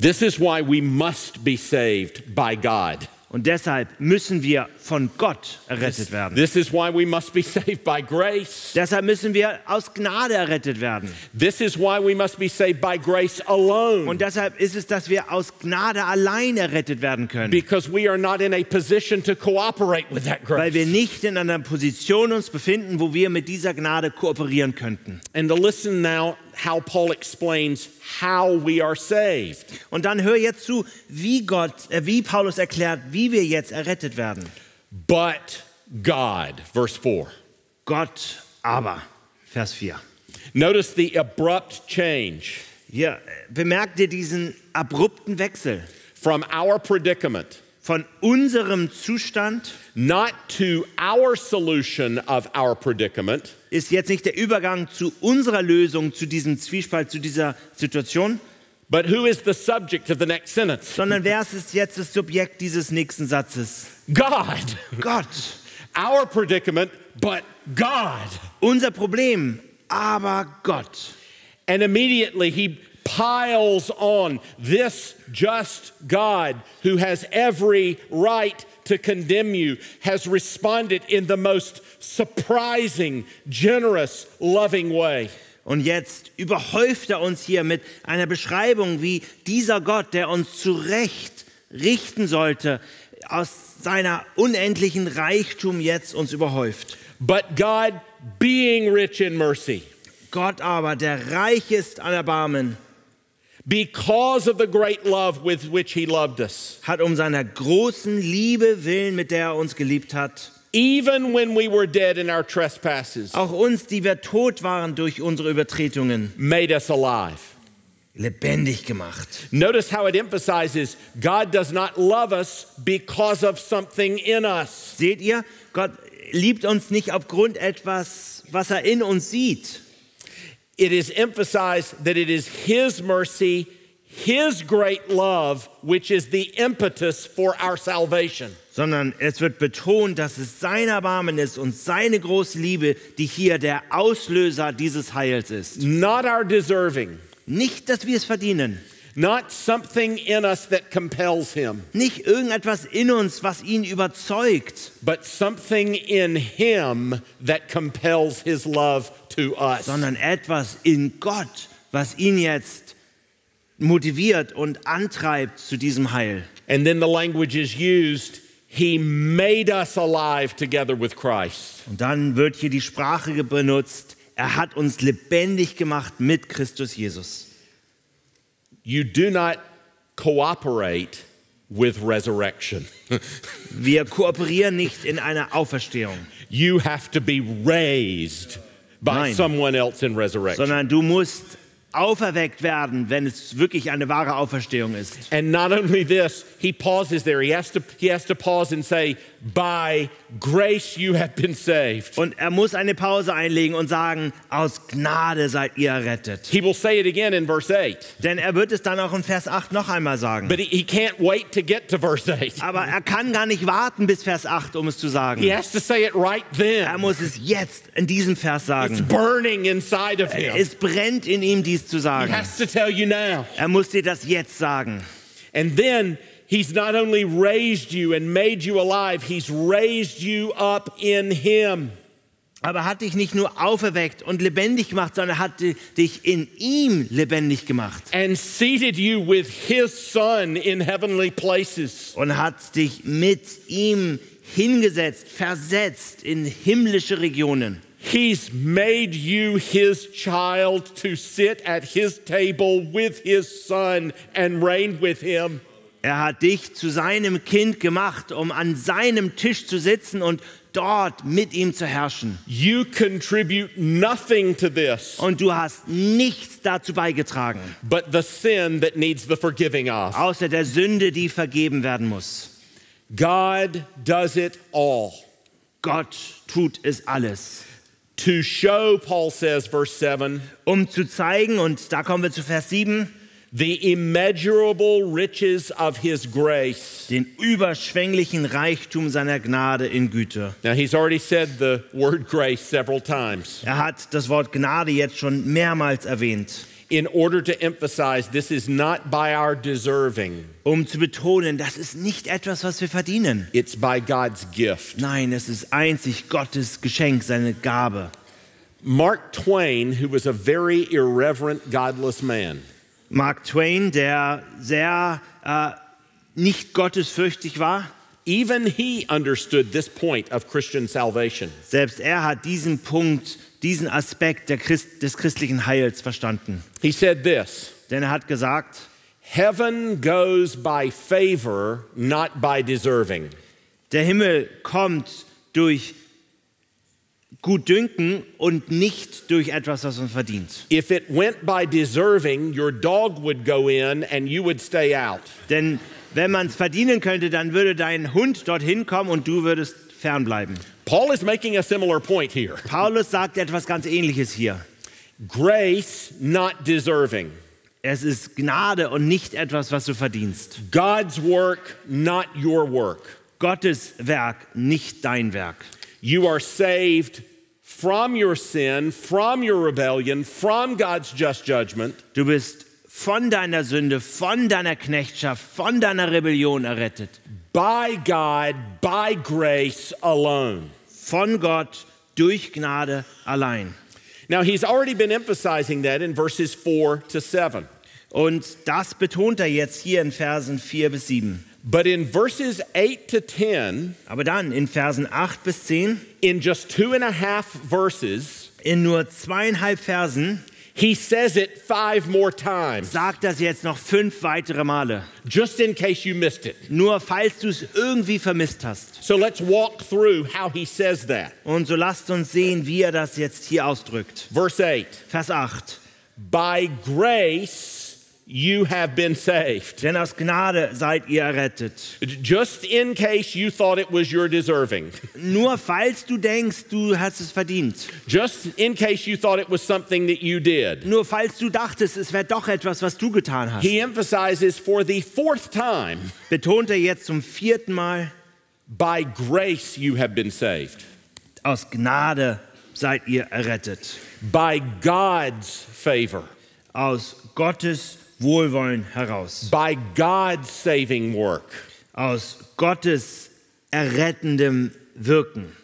S1: This is why we must be saved by God.
S2: Und deshalb müssen wir von Gott errettet werden.
S1: This is why we must be saved by grace.
S2: Deshalb müssen wir aus Gnade errettet werden.
S1: This is why we must be saved by grace alone.
S2: Und deshalb ist es, dass wir aus Gnade allein errettet werden können.
S1: Because we are not in a position to cooperate with that
S2: Weil wir
S1: grace.
S2: nicht in einer Position uns befinden, wo wir mit dieser Gnade kooperieren könnten.
S1: And listen now how Paul explains how we are saved.
S2: Und dann hör jetzt zu, wie Gott, äh, wie Paulus erklärt, wie wir jetzt errettet werden.
S1: But God, verse 4.
S2: Gott aber, Vers 4.
S1: Notice the abrupt change
S2: äh, bemerkt ihr diesen abrupten Wechsel
S1: from our predicament,
S2: von unserem Zustand
S1: not to our solution of our predicament,
S2: ist jetzt nicht der Übergang zu unserer Lösung, zu diesem Zwiespalt, zu dieser Situation,
S1: but who is the subject of the next sentence?
S2: sondern wer ist jetzt das Subjekt dieses nächsten Satzes?
S1: God.
S2: Gott.
S1: Our predicament, but God.
S2: Unser Problem, aber Gott.
S1: And immediately he piles on this just God who has every right to condemn you, has responded in the most surprising, generous, loving way.
S2: Und jetzt überhäuft er uns hier mit einer Beschreibung, wie dieser Gott, der uns zurecht richten sollte, aus seiner unendlichen Reichtum jetzt uns überhäuft.
S1: But God, being rich in mercy,
S2: Gott aber, der reich ist an Erbarmen,
S1: because of the great love with which he loved us,
S2: hat um seiner großen Liebe willen, mit der er uns geliebt hat,
S1: even when we were dead in our trespasses,
S2: auch uns, die wir tot waren durch unsere Übertretungen,
S1: made us alive.
S2: lebendig gemacht.
S1: Notice how it emphasizes God does not love us because of something in us.
S2: Seht ihr, Gott liebt uns nicht aufgrund etwas, was er in uns sieht,
S1: It is emphasized that it is His mercy, His great love, which is the impetus for our salvation.
S2: sondern es wird betont, dass es sein Erbarmen ist und seine große Liebe, die hier der Auslöser dieses Heils ist.
S1: Not our deserving,
S2: Nicht, dass wir es verdienen,
S1: not something in us that compels Him,
S2: nicht irgendetwas in uns, was ihn überzeugt,
S1: but something in Him that compels His love to us.
S2: sondern etwas in Gott, was ihn jetzt motiviert und antreibt zu diesem Heil.
S1: And then the language is used He made us alive together with Christ.
S2: Und dann wird hier die Sprache benutzt, er hat uns lebendig gemacht mit Christus Jesus.
S1: You do not cooperate with resurrection.
S2: Wir kooperieren nicht in einer Auferstehung,
S1: You have to be raised by
S2: Nein.
S1: someone else in resurrection.
S2: sondern du musst auferweckt werden, wenn es wirklich eine wahre Auferstehung ist.
S1: And not only this, he pauses there. He has to he has to pause and say, "By grace you have been saved."
S2: Und er muss eine Pause einlegen und sagen, aus Gnade seid ihr errettet.
S1: He will say it again in verse 8.
S2: Denn er wird es dann auch in Vers 8 noch einmal sagen.
S1: But he, he can't wait to get to verse 8.
S2: Aber er kann gar nicht warten bis Vers 8, um es zu sagen.
S1: He has to say it right
S2: Er
S1: then.
S2: muss es jetzt in diesem Vers
S1: It's
S2: sagen.
S1: burning inside of him.
S2: Es brennt in ihm, dies zu
S1: He
S2: sagen.
S1: has to tell you now.
S2: Er muss dir das jetzt sagen.
S1: And then he's not only raised you and made you alive, he's raised you up in him.
S2: Aber er hat dich nicht nur auferweckt und lebendig gemacht, sondern er hat dich in ihm lebendig gemacht.
S1: and seated you with his son in heavenly places.
S2: Und hat dich mit ihm hingesetzt, versetzt in himmlische Regionen.
S1: He's made you his child to sit at his table with his son and reign with him.
S2: Er hat dich zu seinem Kind gemacht, um an seinem Tisch zu sitzen und dort mit ihm zu herrschen.
S1: You contribute nothing to this
S2: Und du hast nichts dazu beigetragen,
S1: but the sin that needs the forgiving of.
S2: außer der Sünde, die vergeben werden muss.
S1: God does it all.
S2: Gott tut es alles.
S1: To show, Paul says, verse 7,
S2: Um zu zeigen, und da kommen wir zu Vers 7,
S1: the immeasurable riches of his grace.
S2: den überschwänglichen Reichtum seiner Gnade in Güte.
S1: Now, he's already said the word grace several times
S2: Er hat das Wort Gnade jetzt schon mehrmals erwähnt,
S1: in order to emphasize this is not by our deserving,
S2: um zu betonen, das ist nicht etwas, was wir verdienen.
S1: it's by God's gift.
S2: Nein, es ist einzig Gottes Geschenk, seine Gabe.
S1: Mark Twain, who was a very irreverent, godless man,
S2: Mark Twain, der sehr äh, nicht gottesfürchtig war,
S1: even he understood this point of Christian salvation.
S2: selbst er hat diesen Punkt, diesen Aspekt der Christ, des christlichen Heils verstanden.
S1: He said this
S2: Denn er hat gesagt,
S1: Heaven goes by favor, not by deserving.
S2: der Himmel kommt durch Gutdünken und nicht durch etwas, was man verdient.
S1: If it went by deserving, your dog would go in and you would stay out.
S2: Denn wenn man es verdienen könnte, dann würde dein Hund dorthin kommen und du würdest fernbleiben.
S1: Paul is making a similar point here
S2: Paulus sagt etwas ganz Ähnliches hier.
S1: grace, not deserving.
S2: Es ist Gnade und nicht etwas, was du verdienst.
S1: God's work, not your work.
S2: Gottes Werk, nicht dein Werk.
S1: You are saved from your sin, from your rebellion, from God's just judgment
S2: Du bist von deiner Sünde, von deiner Knechtschaft, von deiner Rebellion errettet.
S1: by God, by grace alone.
S2: Von Gott durch Gnade allein.
S1: Now, he's already been emphasizing that in verses 4 to 7.
S2: Und das betont er jetzt hier in Versen 4 bis 7.
S1: But in verses 8 to 10,
S2: Aber dann in Versen 8 bis 10,
S1: in just two and a half verses,
S2: in nur zweieinhalb Versen,
S1: he says it five more times,
S2: sagt das jetzt noch fünf weitere Male.
S1: just in case you missed it.
S2: Nur falls du es irgendwie vermisst hast.
S1: So let's walk through how he says that.
S2: Und so lasst uns sehen, wie er das jetzt hier ausdrückt.
S1: Verse 8
S2: Vers 8.
S1: By grace you have been saved.
S2: Denn aus Gnade seid ihr errettet.
S1: Just in case you thought it was your deserving.
S2: Nur falls du denkst, du hast es verdient.
S1: Just in case you thought it was something that you did.
S2: Nur falls du dachtest, es wäre doch etwas, was du getan hast.
S1: He emphasizes for the fourth time
S2: Betont er jetzt zum vierten Mal,
S1: by grace you have been saved.
S2: aus Gnade seid ihr errettet.
S1: By God's favor.
S2: Aus Gottes Wohlwollen heraus.
S1: By God's saving work.
S2: Aus Gottes errettendem Wirken.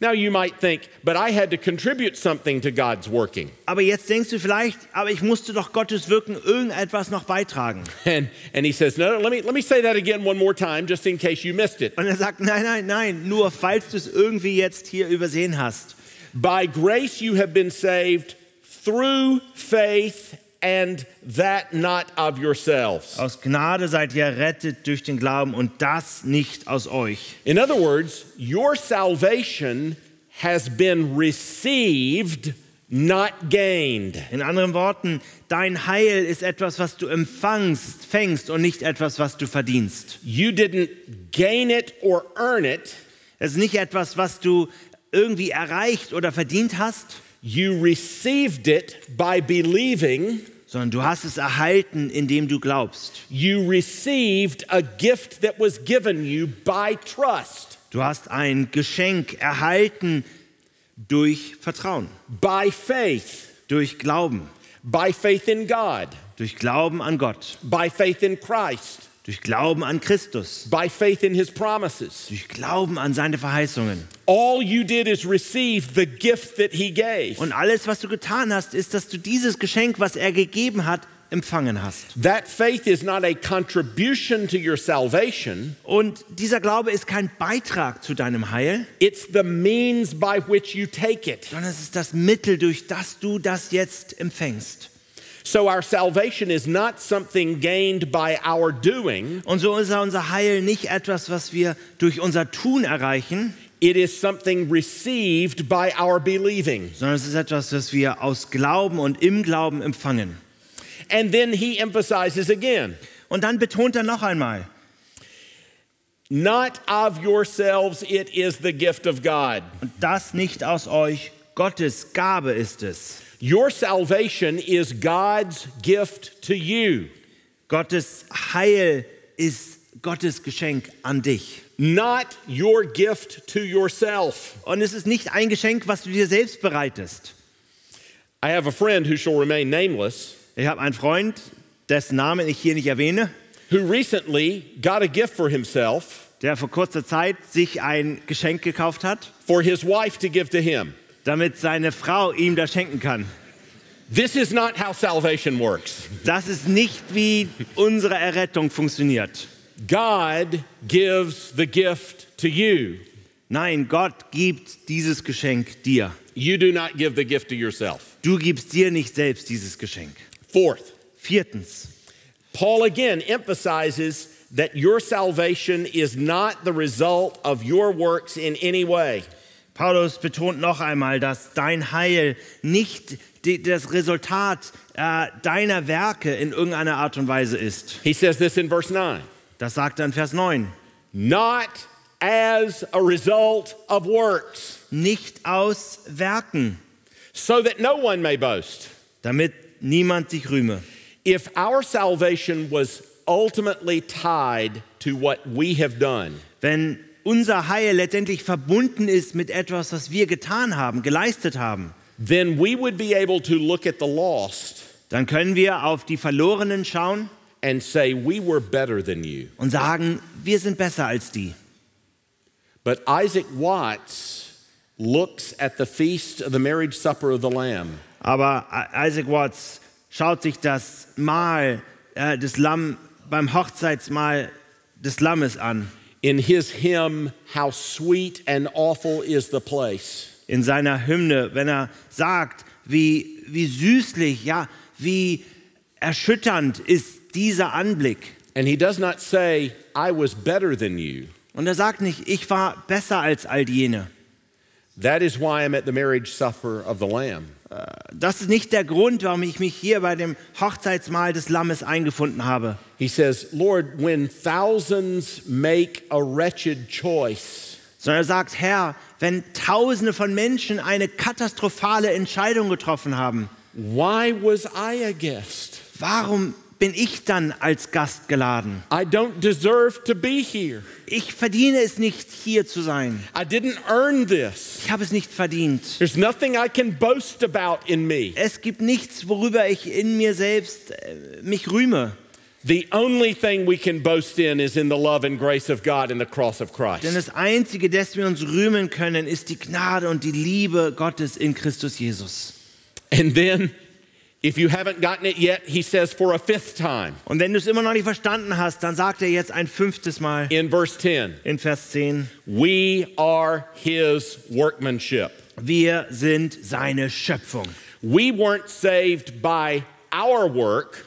S1: Now you might think, but I had to contribute something to God's working.
S2: Aber jetzt denkst du vielleicht, aber ich musste doch Gottes Wirken irgendetwas noch beitragen.
S1: And, and he says, no, no, let me, let me say that again one more time, just in case you missed it.
S2: Und er sagt, nein, nein, nein, nur falls du es irgendwie jetzt hier übersehen hast.
S1: By grace you have been saved through faith, and that not of yourselves.
S2: Aus Gnade seid ihr errettet durch den Glauben und das nicht aus euch.
S1: In other words, your salvation has been received, not gained.
S2: In anderen Worten, dein Heil ist etwas, was du empfangst, fängst und nicht etwas, was du verdienst.
S1: You didn't gain it or earn it,
S2: Es ist nicht etwas, was du irgendwie erreicht oder verdient hast,
S1: you received it by believing.
S2: Sondern du hast es erhalten, indem du glaubst.
S1: You received a gift that was given you by trust,
S2: Du hast ein Geschenk erhalten durch Vertrauen,
S1: by faith,
S2: durch Glauben,
S1: by faith in God,
S2: durch Glauben an Gott,
S1: by faith in Christ,
S2: durch Glauben an Christus,
S1: by faith in his promises.
S2: durch Glauben an seine Verheißungen.
S1: All you did is receive the gift that he gave.
S2: Und alles, was du getan hast, ist, dass du dieses Geschenk, was er gegeben hat, empfangen hast.
S1: That faith is not a contribution to your salvation,
S2: Und dieser Glaube ist kein Beitrag zu deinem Heil,
S1: it's the means by which you take it.
S2: sondern es ist das Mittel, durch das du das jetzt empfängst.
S1: So our salvation is not something gained by our doing,
S2: Und so ist unser Heil nicht etwas, was wir durch unser Tun erreichen,
S1: It is something received by our believing.
S2: sondern es ist etwas, das wir aus Glauben und im Glauben empfangen.
S1: And then he emphasizes again
S2: Und dann betont er noch einmal,
S1: not of yourselves, it is the gift of God.
S2: und das nicht aus euch, Gottes Gabe ist es.
S1: Your salvation is God's gift to you,
S2: Gottes Heil ist Gottes Geschenk an dich.
S1: not your gift to yourself.
S2: Und es ist nicht ein Geschenk, was du dir selbst bereitest.
S1: I have a friend who shall remain nameless
S2: Ich habe einen Freund, dessen Namen ich hier nicht erwähne,
S1: who recently got a gift for himself
S2: der vor kurzer Zeit sich ein Geschenk gekauft hat,
S1: for his wife to give to him.
S2: Damit seine Frau ihm das schenken kann.
S1: This is not how salvation works.
S2: Das ist nicht, wie unsere Errettung funktioniert.
S1: God gives the gift to you.
S2: Nein, Gott gibt dieses Geschenk dir.
S1: You do not give the gift to yourself.
S2: Du gibst dir nicht selbst dieses Geschenk.
S1: Fourth,
S2: Viertens,
S1: Paul again emphasizes that your salvation is not the result of your works in any way.
S2: Paulus betont noch einmal, dass dein Heil nicht die, das Resultat äh, deiner Werke in irgendeiner Art und Weise ist.
S1: He says this in verse 9
S2: Das sagt er in Vers 9.
S1: not as a result of works,
S2: Nicht aus Werken,
S1: so that no one may boast.
S2: damit niemand sich rühme.
S1: If our salvation was ultimately tied to what we have done,
S2: Wenn unser Heil letztendlich verbunden ist mit etwas, was wir getan haben, geleistet haben,
S1: then we would be able to look at the lost
S2: dann können wir auf die Verlorenen schauen
S1: and say, We were better than you.
S2: und sagen, wir sind besser als die.
S1: But Isaac Watts looks at the feast of the marriage supper of the Lamb
S2: Aber Isaac Watts schaut sich das Mahl äh, des Lamm beim Hochzeitsmahl des Lammes an.
S1: In his hymn, How Sweet and Awful is the Place.
S2: In seiner Hymne, wenn er sagt, wie, wie süßlich, ja, wie erschütternd ist dieser Anblick.
S1: And he does not say, I was better than you.
S2: Und er sagt nicht, ich war besser als all jene.
S1: That is why I'm at the marriage supper of the Lamb.
S2: Das ist nicht der Grund, warum ich mich hier bei dem Hochzeitsmahl des Lammes eingefunden habe.
S1: He says, Lord, when thousands make a wretched choice,
S2: Sondern er sagt, Herr, wenn Tausende von Menschen eine katastrophale Entscheidung getroffen haben,
S1: why was I a guest?
S2: warum bin ich dann als Gast geladen?
S1: I don't deserve to be here.
S2: Ich verdiene es nicht, hier zu sein.
S1: I didn't earn this.
S2: Ich habe es nicht verdient.
S1: There's nothing I can boast about in me.
S2: Es gibt nichts, worüber ich in mir selbst äh, mich rühme.
S1: The only thing we can boast in is in the love and grace of God in the cross of
S2: Denn
S1: Christ.
S2: das Einzige, das wir uns rühmen können, ist die Gnade und die Liebe Gottes in Christus Jesus.
S1: And then, if you haven't gotten it yet, he says for a fifth time
S2: Und wenn du es immer noch nicht verstanden hast, dann sagt er jetzt ein fünftes Mal
S1: in verse 10
S2: in Vers 10,
S1: We are his workmanship.
S2: wir sind seine Schöpfung.
S1: We weren't saved by our work,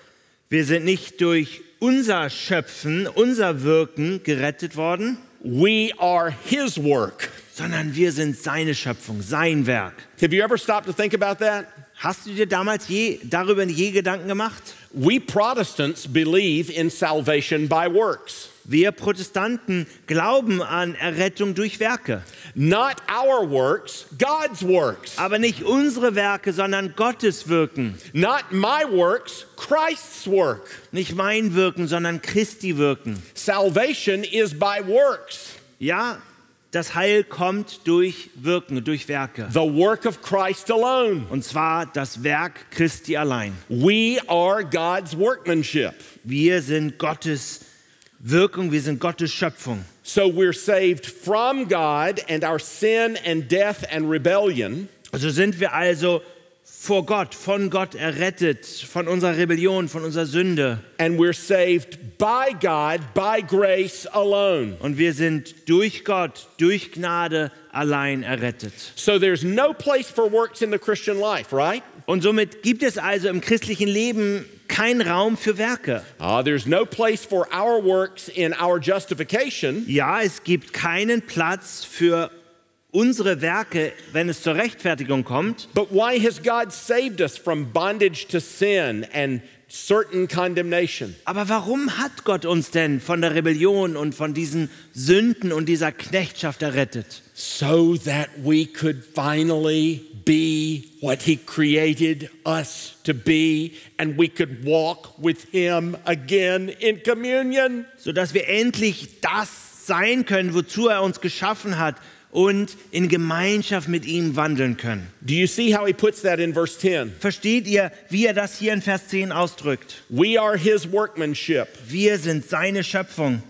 S2: Wir sind nicht durch unser Schöpfen, unser Wirken gerettet worden,
S1: we are his work.
S2: sondern wir sind seine Schöpfung, sein Werk.
S1: Have you ever stopped to think about that?
S2: Hast du dir damals je, darüber je Gedanken gemacht?
S1: We Protestants believe in salvation by works.
S2: Wir Protestanten glauben an Errettung durch Werke.
S1: Not our works, God's works.
S2: Aber nicht unsere Werke, sondern Gottes Wirken.
S1: Not my works, Christ's work.
S2: Nicht mein Wirken, sondern Christi Wirken.
S1: Salvation is by works,
S2: Ja, das Heil kommt durch Wirken, durch Werke.
S1: the work of Christ alone.
S2: Und zwar das Werk Christi allein.
S1: We are God's workmanship.
S2: Wir sind Gottes Wirkung, wir sind Gottes Schöpfung.
S1: So we're saved from God and our sin and death and rebellion,
S2: Also sind wir also vor Gott, von Gott errettet, von unserer Rebellion, von unserer Sünde.
S1: and we're saved by God by grace alone.
S2: Und wir sind durch Gott, durch Gnade allein errettet.
S1: So there's no place for works in the Christian life, right?
S2: Und somit gibt es also im christlichen Leben keinen Raum für Werke.
S1: Uh, there's no place for our works in our justification
S2: Ja, es gibt keinen Platz für unsere Werke, wenn es zur Rechtfertigung kommt.
S1: But why has God saved us from bondage to sin and certain condemnation?
S2: Aber warum hat Gott uns denn von der Rebellion und von diesen Sünden und dieser Knechtschaft errettet?
S1: So that we could finally be what He created us to be and we could walk with Him again in communion.
S2: Sodass wir endlich das sein können, wozu er uns geschaffen hat und in Gemeinschaft mit ihm wandeln können.
S1: Do you see how He puts that in verse 10?
S2: Versteht ihr, wie er das hier in Vers 10 ausdrückt?
S1: We are His workmanship,
S2: Wir sind seine Schöpfung,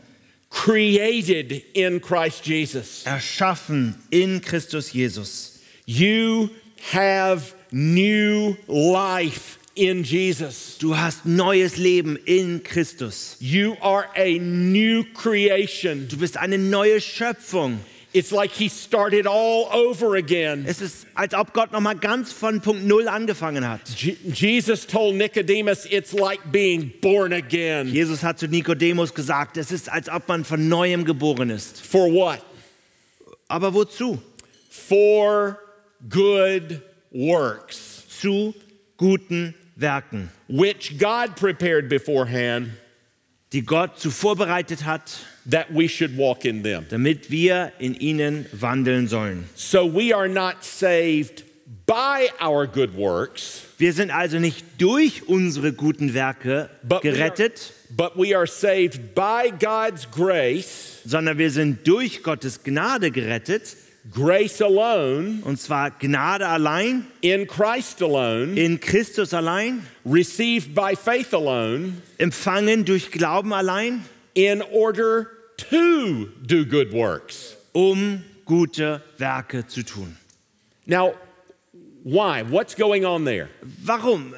S1: created in Christ Jesus.
S2: erschaffen in Christus Jesus.
S1: You have new life in Jesus.
S2: Du hast neues Leben in Christus.
S1: You are a new creation.
S2: Du bist eine neue Schöpfung.
S1: It's like He started all over again.
S2: Es ist, als ob Gott noch mal ganz von Punkt Null angefangen hat.
S1: Je- Jesus told Nicodemus, it's like being born again.
S2: Jesus hat zu Nikodemus gesagt, es ist, als ob man von neuem geboren ist.
S1: For what?
S2: Aber wozu?
S1: For good works,
S2: Zu guten Werken,
S1: which God prepared beforehand
S2: die Gott zuvor bereitet hat,
S1: that we should walk in them.
S2: damit wir in ihnen wandeln sollen.
S1: So we are not saved by our good works,
S2: Wir sind also nicht durch unsere guten Werke
S1: but we are,
S2: gerettet,
S1: but we are saved by God's grace,
S2: sondern wir sind durch Gottes Gnade gerettet.
S1: Grace alone,
S2: Und zwar Gnade allein,
S1: in Christ alone,
S2: in Christus allein,
S1: received by faith alone,
S2: empfangen durch Glauben allein,
S1: in order to do good works.
S2: um gute Werke zu tun.
S1: Now, why? What's going on there?
S2: Warum?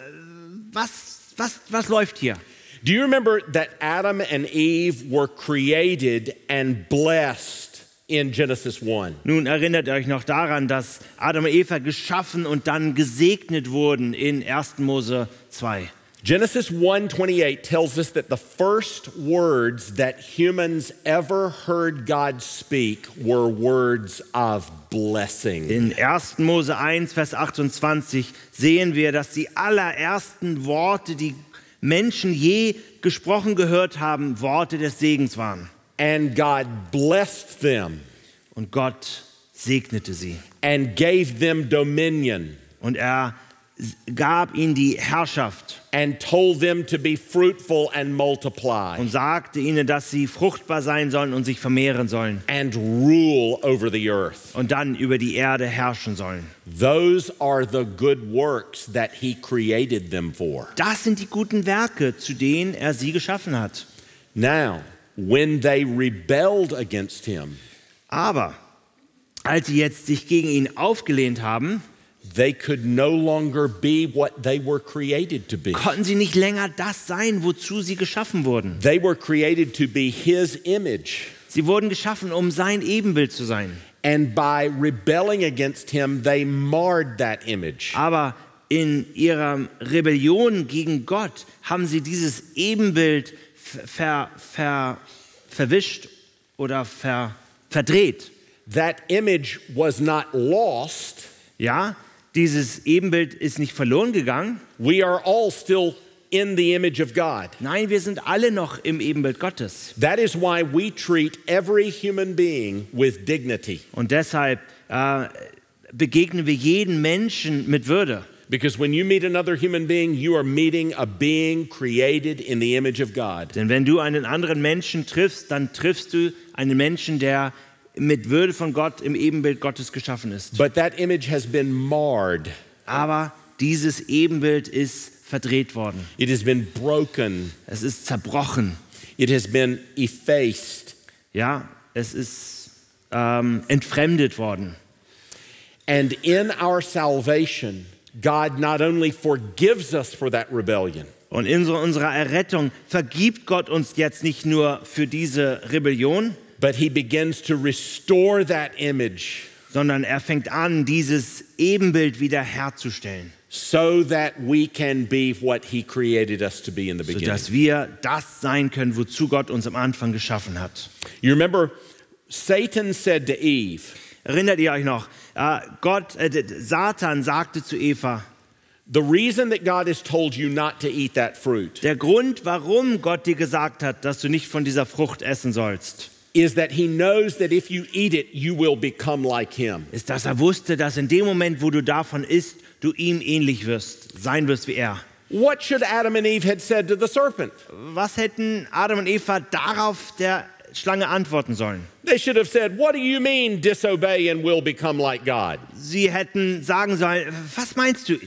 S2: Was, was, was läuft hier?
S1: Do you remember that Adam and Eve were created and blessed in Genesis 1?
S2: Nun erinnert ihr euch noch daran, dass Adam und Eva geschaffen und dann gesegnet wurden in 1. Mose 2.
S1: Genesis 1:28 tells us that the first words that humans ever heard God speak were words of blessing.
S2: In 1. Mose 1, Vers 28 sehen wir, dass die allerersten Worte, die Menschen je gesprochen gehört haben, Worte des Segens waren.
S1: And God blessed them
S2: Und Gott segnete sie.
S1: and gave them dominion
S2: Und er gab ihnen die Herrschaft
S1: and told them to be fruitful and multiply
S2: und sagte ihnen, dass sie fruchtbar sein sollen und sich vermehren sollen
S1: and rule over the earth.
S2: und dann über die Erde herrschen sollen.
S1: Those are the good works that he created them for.
S2: Das sind die guten Werke, zu denen er sie geschaffen hat.
S1: Now, when they rebelled against him,
S2: Aber als sie jetzt sich gegen ihn aufgelehnt haben,
S1: they could no longer be what they were created to be.
S2: konnten sie nicht länger das sein, wozu sie geschaffen wurden.
S1: They were created to be his image.
S2: Sie wurden geschaffen, um sein Ebenbild zu sein.
S1: And by rebelling against him, they marred that image.
S2: Aber in ihrer Rebellion gegen Gott haben sie dieses Ebenbild ver, ver, verwischt oder ver, verdreht.
S1: That image was not lost.
S2: Ja, dieses Ebenbild ist nicht verloren gegangen.
S1: We are all still in the image of God.
S2: Nein, wir sind alle noch im Ebenbild Gottes.
S1: That is why we treat every human being with dignity.
S2: Und deshalb äh, begegnen wir jeden Menschen mit Würde.
S1: Because when you meet another human being, you are meeting a being created in the image of God.
S2: Denn wenn du einen anderen Menschen triffst, dann triffst du einen Menschen, der mit Würde von Gott im Ebenbild Gottes geschaffen ist.
S1: But that image has been marred,
S2: Aber dieses Ebenbild ist verdreht worden.
S1: it has been broken,
S2: Es ist zerbrochen.
S1: it has been effaced.
S2: Ja, es ist ähm, entfremdet worden.
S1: And in our salvation, God not only forgives us for that rebellion,
S2: Und in unserer Errettung vergibt Gott uns jetzt nicht nur für diese Rebellion,
S1: but He begins to restore that image
S2: sondern er fängt an, dieses Ebenbild wieder herzustellen,
S1: so that we can be what He created us to be in the beginning.
S2: sodass wir das sein können, wozu Gott uns am Anfang geschaffen hat.
S1: You remember, Satan said to Eve,
S2: Erinnert ihr euch noch? Äh, Gott, äh, Satan sagte zu Eva,
S1: The reason that God has told you not to eat that fruit
S2: der Grund, warum Gott dir gesagt hat, dass du nicht von dieser Frucht essen sollst,
S1: is that He knows that if you eat it, you will become like Him.
S2: ist, dass er wusste, dass in dem Moment, wo du davon isst, du ihm ähnlich wirst, sein wirst wie er.
S1: What should Adam and Eve had said to the serpent?
S2: Was hätten Adam und Eva darauf der Schlange antworten sollen?
S1: They should have said, What do you mean disobey and will become like God?
S2: Sie hätten sagen sollen, was meinst du?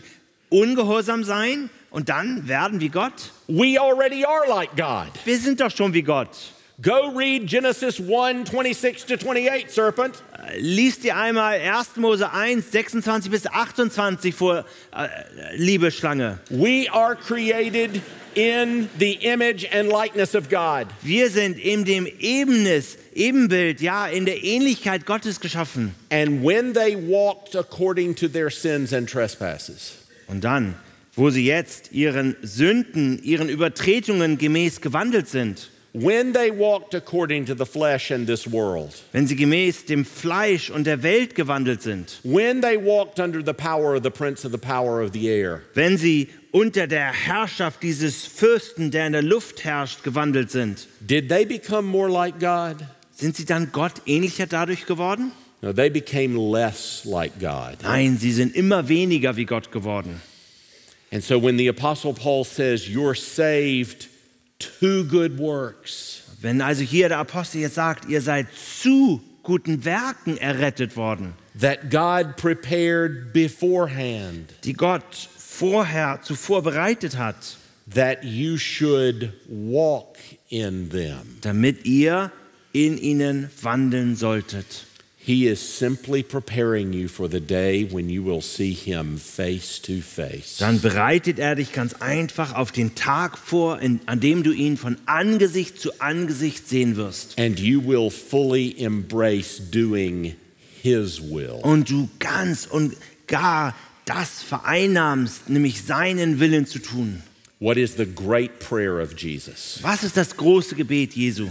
S2: Ungehorsam sein und dann werden wie Gott?
S1: We already are like God.
S2: Wir sind doch schon wie Gott.
S1: Go read Genesis 1 26 to 28, serpent.
S2: Äh, lies dir einmal 1. Mose 1, 26 bis 28 vor, äh, liebe Schlange.
S1: We are created in the image and likeness of God.
S2: Wir sind in dem Ebenes, Ebenbild, ja, in der Ähnlichkeit Gottes geschaffen.
S1: And when they walked according to their sins and trespasses,
S2: Und dann, wo sie jetzt ihren Sünden, ihren Übertretungen gemäß gewandelt sind,
S1: when they walked according to the flesh and this world,
S2: wenn sie gemäß dem Fleisch und der Welt gewandelt sind,
S1: when they walked under the power of the prince of the power of the air,
S2: wenn sie unter der Herrschaft dieses Fürsten, der in der Luft herrscht, gewandelt sind,
S1: did they become more like God?
S2: Sind sie dann Gott ähnlicher dadurch geworden?
S1: No, they became less like God.
S2: Nein, sie sind immer weniger wie Gott geworden.
S1: And so when the Apostle Paul says, You're saved to good works,
S2: Wenn also hier der Apostel jetzt sagt, ihr seid zu guten Werken errettet worden,
S1: that God prepared beforehand,
S2: die Gott vorher zuvor bereitet hat,
S1: that you should walk in them.
S2: damit ihr in ihnen wandeln solltet.
S1: He is simply preparing you for the day when you will see Him face to face.
S2: Dann bereitet er dich ganz einfach auf den Tag vor, in, an dem du ihn von Angesicht zu Angesicht sehen wirst.
S1: And you will fully embrace doing His will.
S2: Und du ganz und gar das vereinnahmst, nämlich seinen Willen zu tun.
S1: What is the great prayer of Jesus?
S2: Was ist das große Gebet Jesu?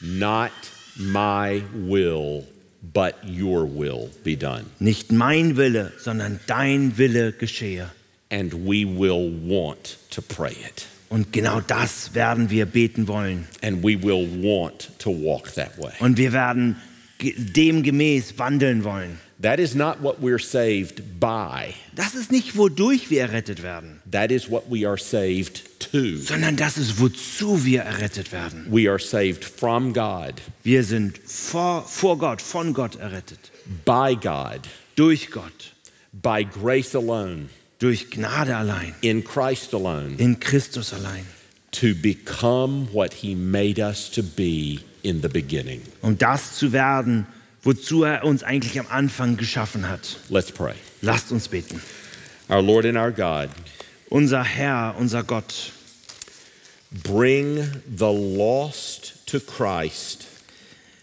S1: Not my will, but your will be done.
S2: Nicht mein Wille, sondern dein Wille geschehe.
S1: And we will want to pray it.
S2: Und genau das werden wir beten wollen.
S1: And we will want to walk that way.
S2: Und wir werden ge- demgemäß wandeln wollen.
S1: That is not what we're saved by.
S2: Das ist nicht, wodurch wir errettet werden,
S1: That is what we are saved to.
S2: sondern das ist, wozu wir errettet werden.
S1: We are saved from God,
S2: Wir sind vor, vor Gott, von Gott errettet.
S1: by God,
S2: Durch Gott.
S1: by grace alone,
S2: Durch Gnade allein.
S1: in Christ alone,
S2: In Christus allein.
S1: to become what He made us to be in the beginning.
S2: Um das zu werden, wozu er uns eigentlich am Anfang geschaffen hat.
S1: Let's pray.
S2: Lasst uns beten.
S1: Our Lord and our God,
S2: Unser Herr, unser Gott,
S1: bring the lost to Christ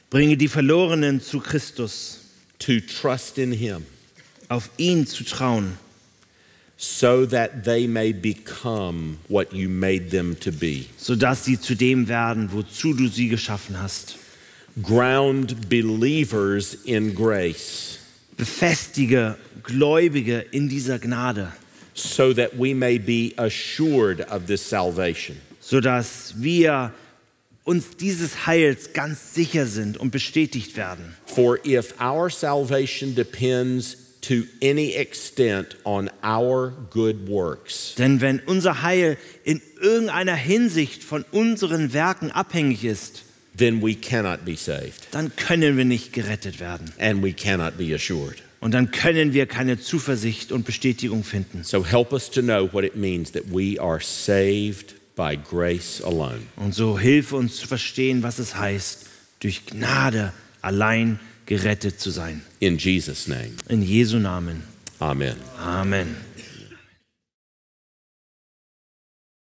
S2: bringe die Verlorenen zu Christus,
S1: to trust in Him
S2: auf ihn zu trauen,
S1: so that they may become what you made them to be.
S2: sodass sie zu dem werden, wozu du sie geschaffen hast.
S1: Ground believers in grace,
S2: Befestige Gläubige in dieser Gnade,
S1: so that we may be assured of this salvation.
S2: sodass wir uns dieses Heils ganz sicher sind und bestätigt werden.
S1: For if our salvation depends to any extent on our good works,
S2: Denn wenn unser Heil in irgendeiner Hinsicht von unseren Werken abhängig ist,
S1: then we cannot be saved
S2: dann können wir nicht gerettet werden.
S1: and we cannot be assured.
S2: Und dann können wir keine Zuversicht und Bestätigung finden.
S1: So help us to know what it means that we are saved by grace alone.
S2: Und so hilfe uns zu verstehen, was es heißt, durch Gnade allein gerettet zu sein.
S1: In Jesus' name,
S2: In Jesu Namen.
S1: amen.
S2: Amen.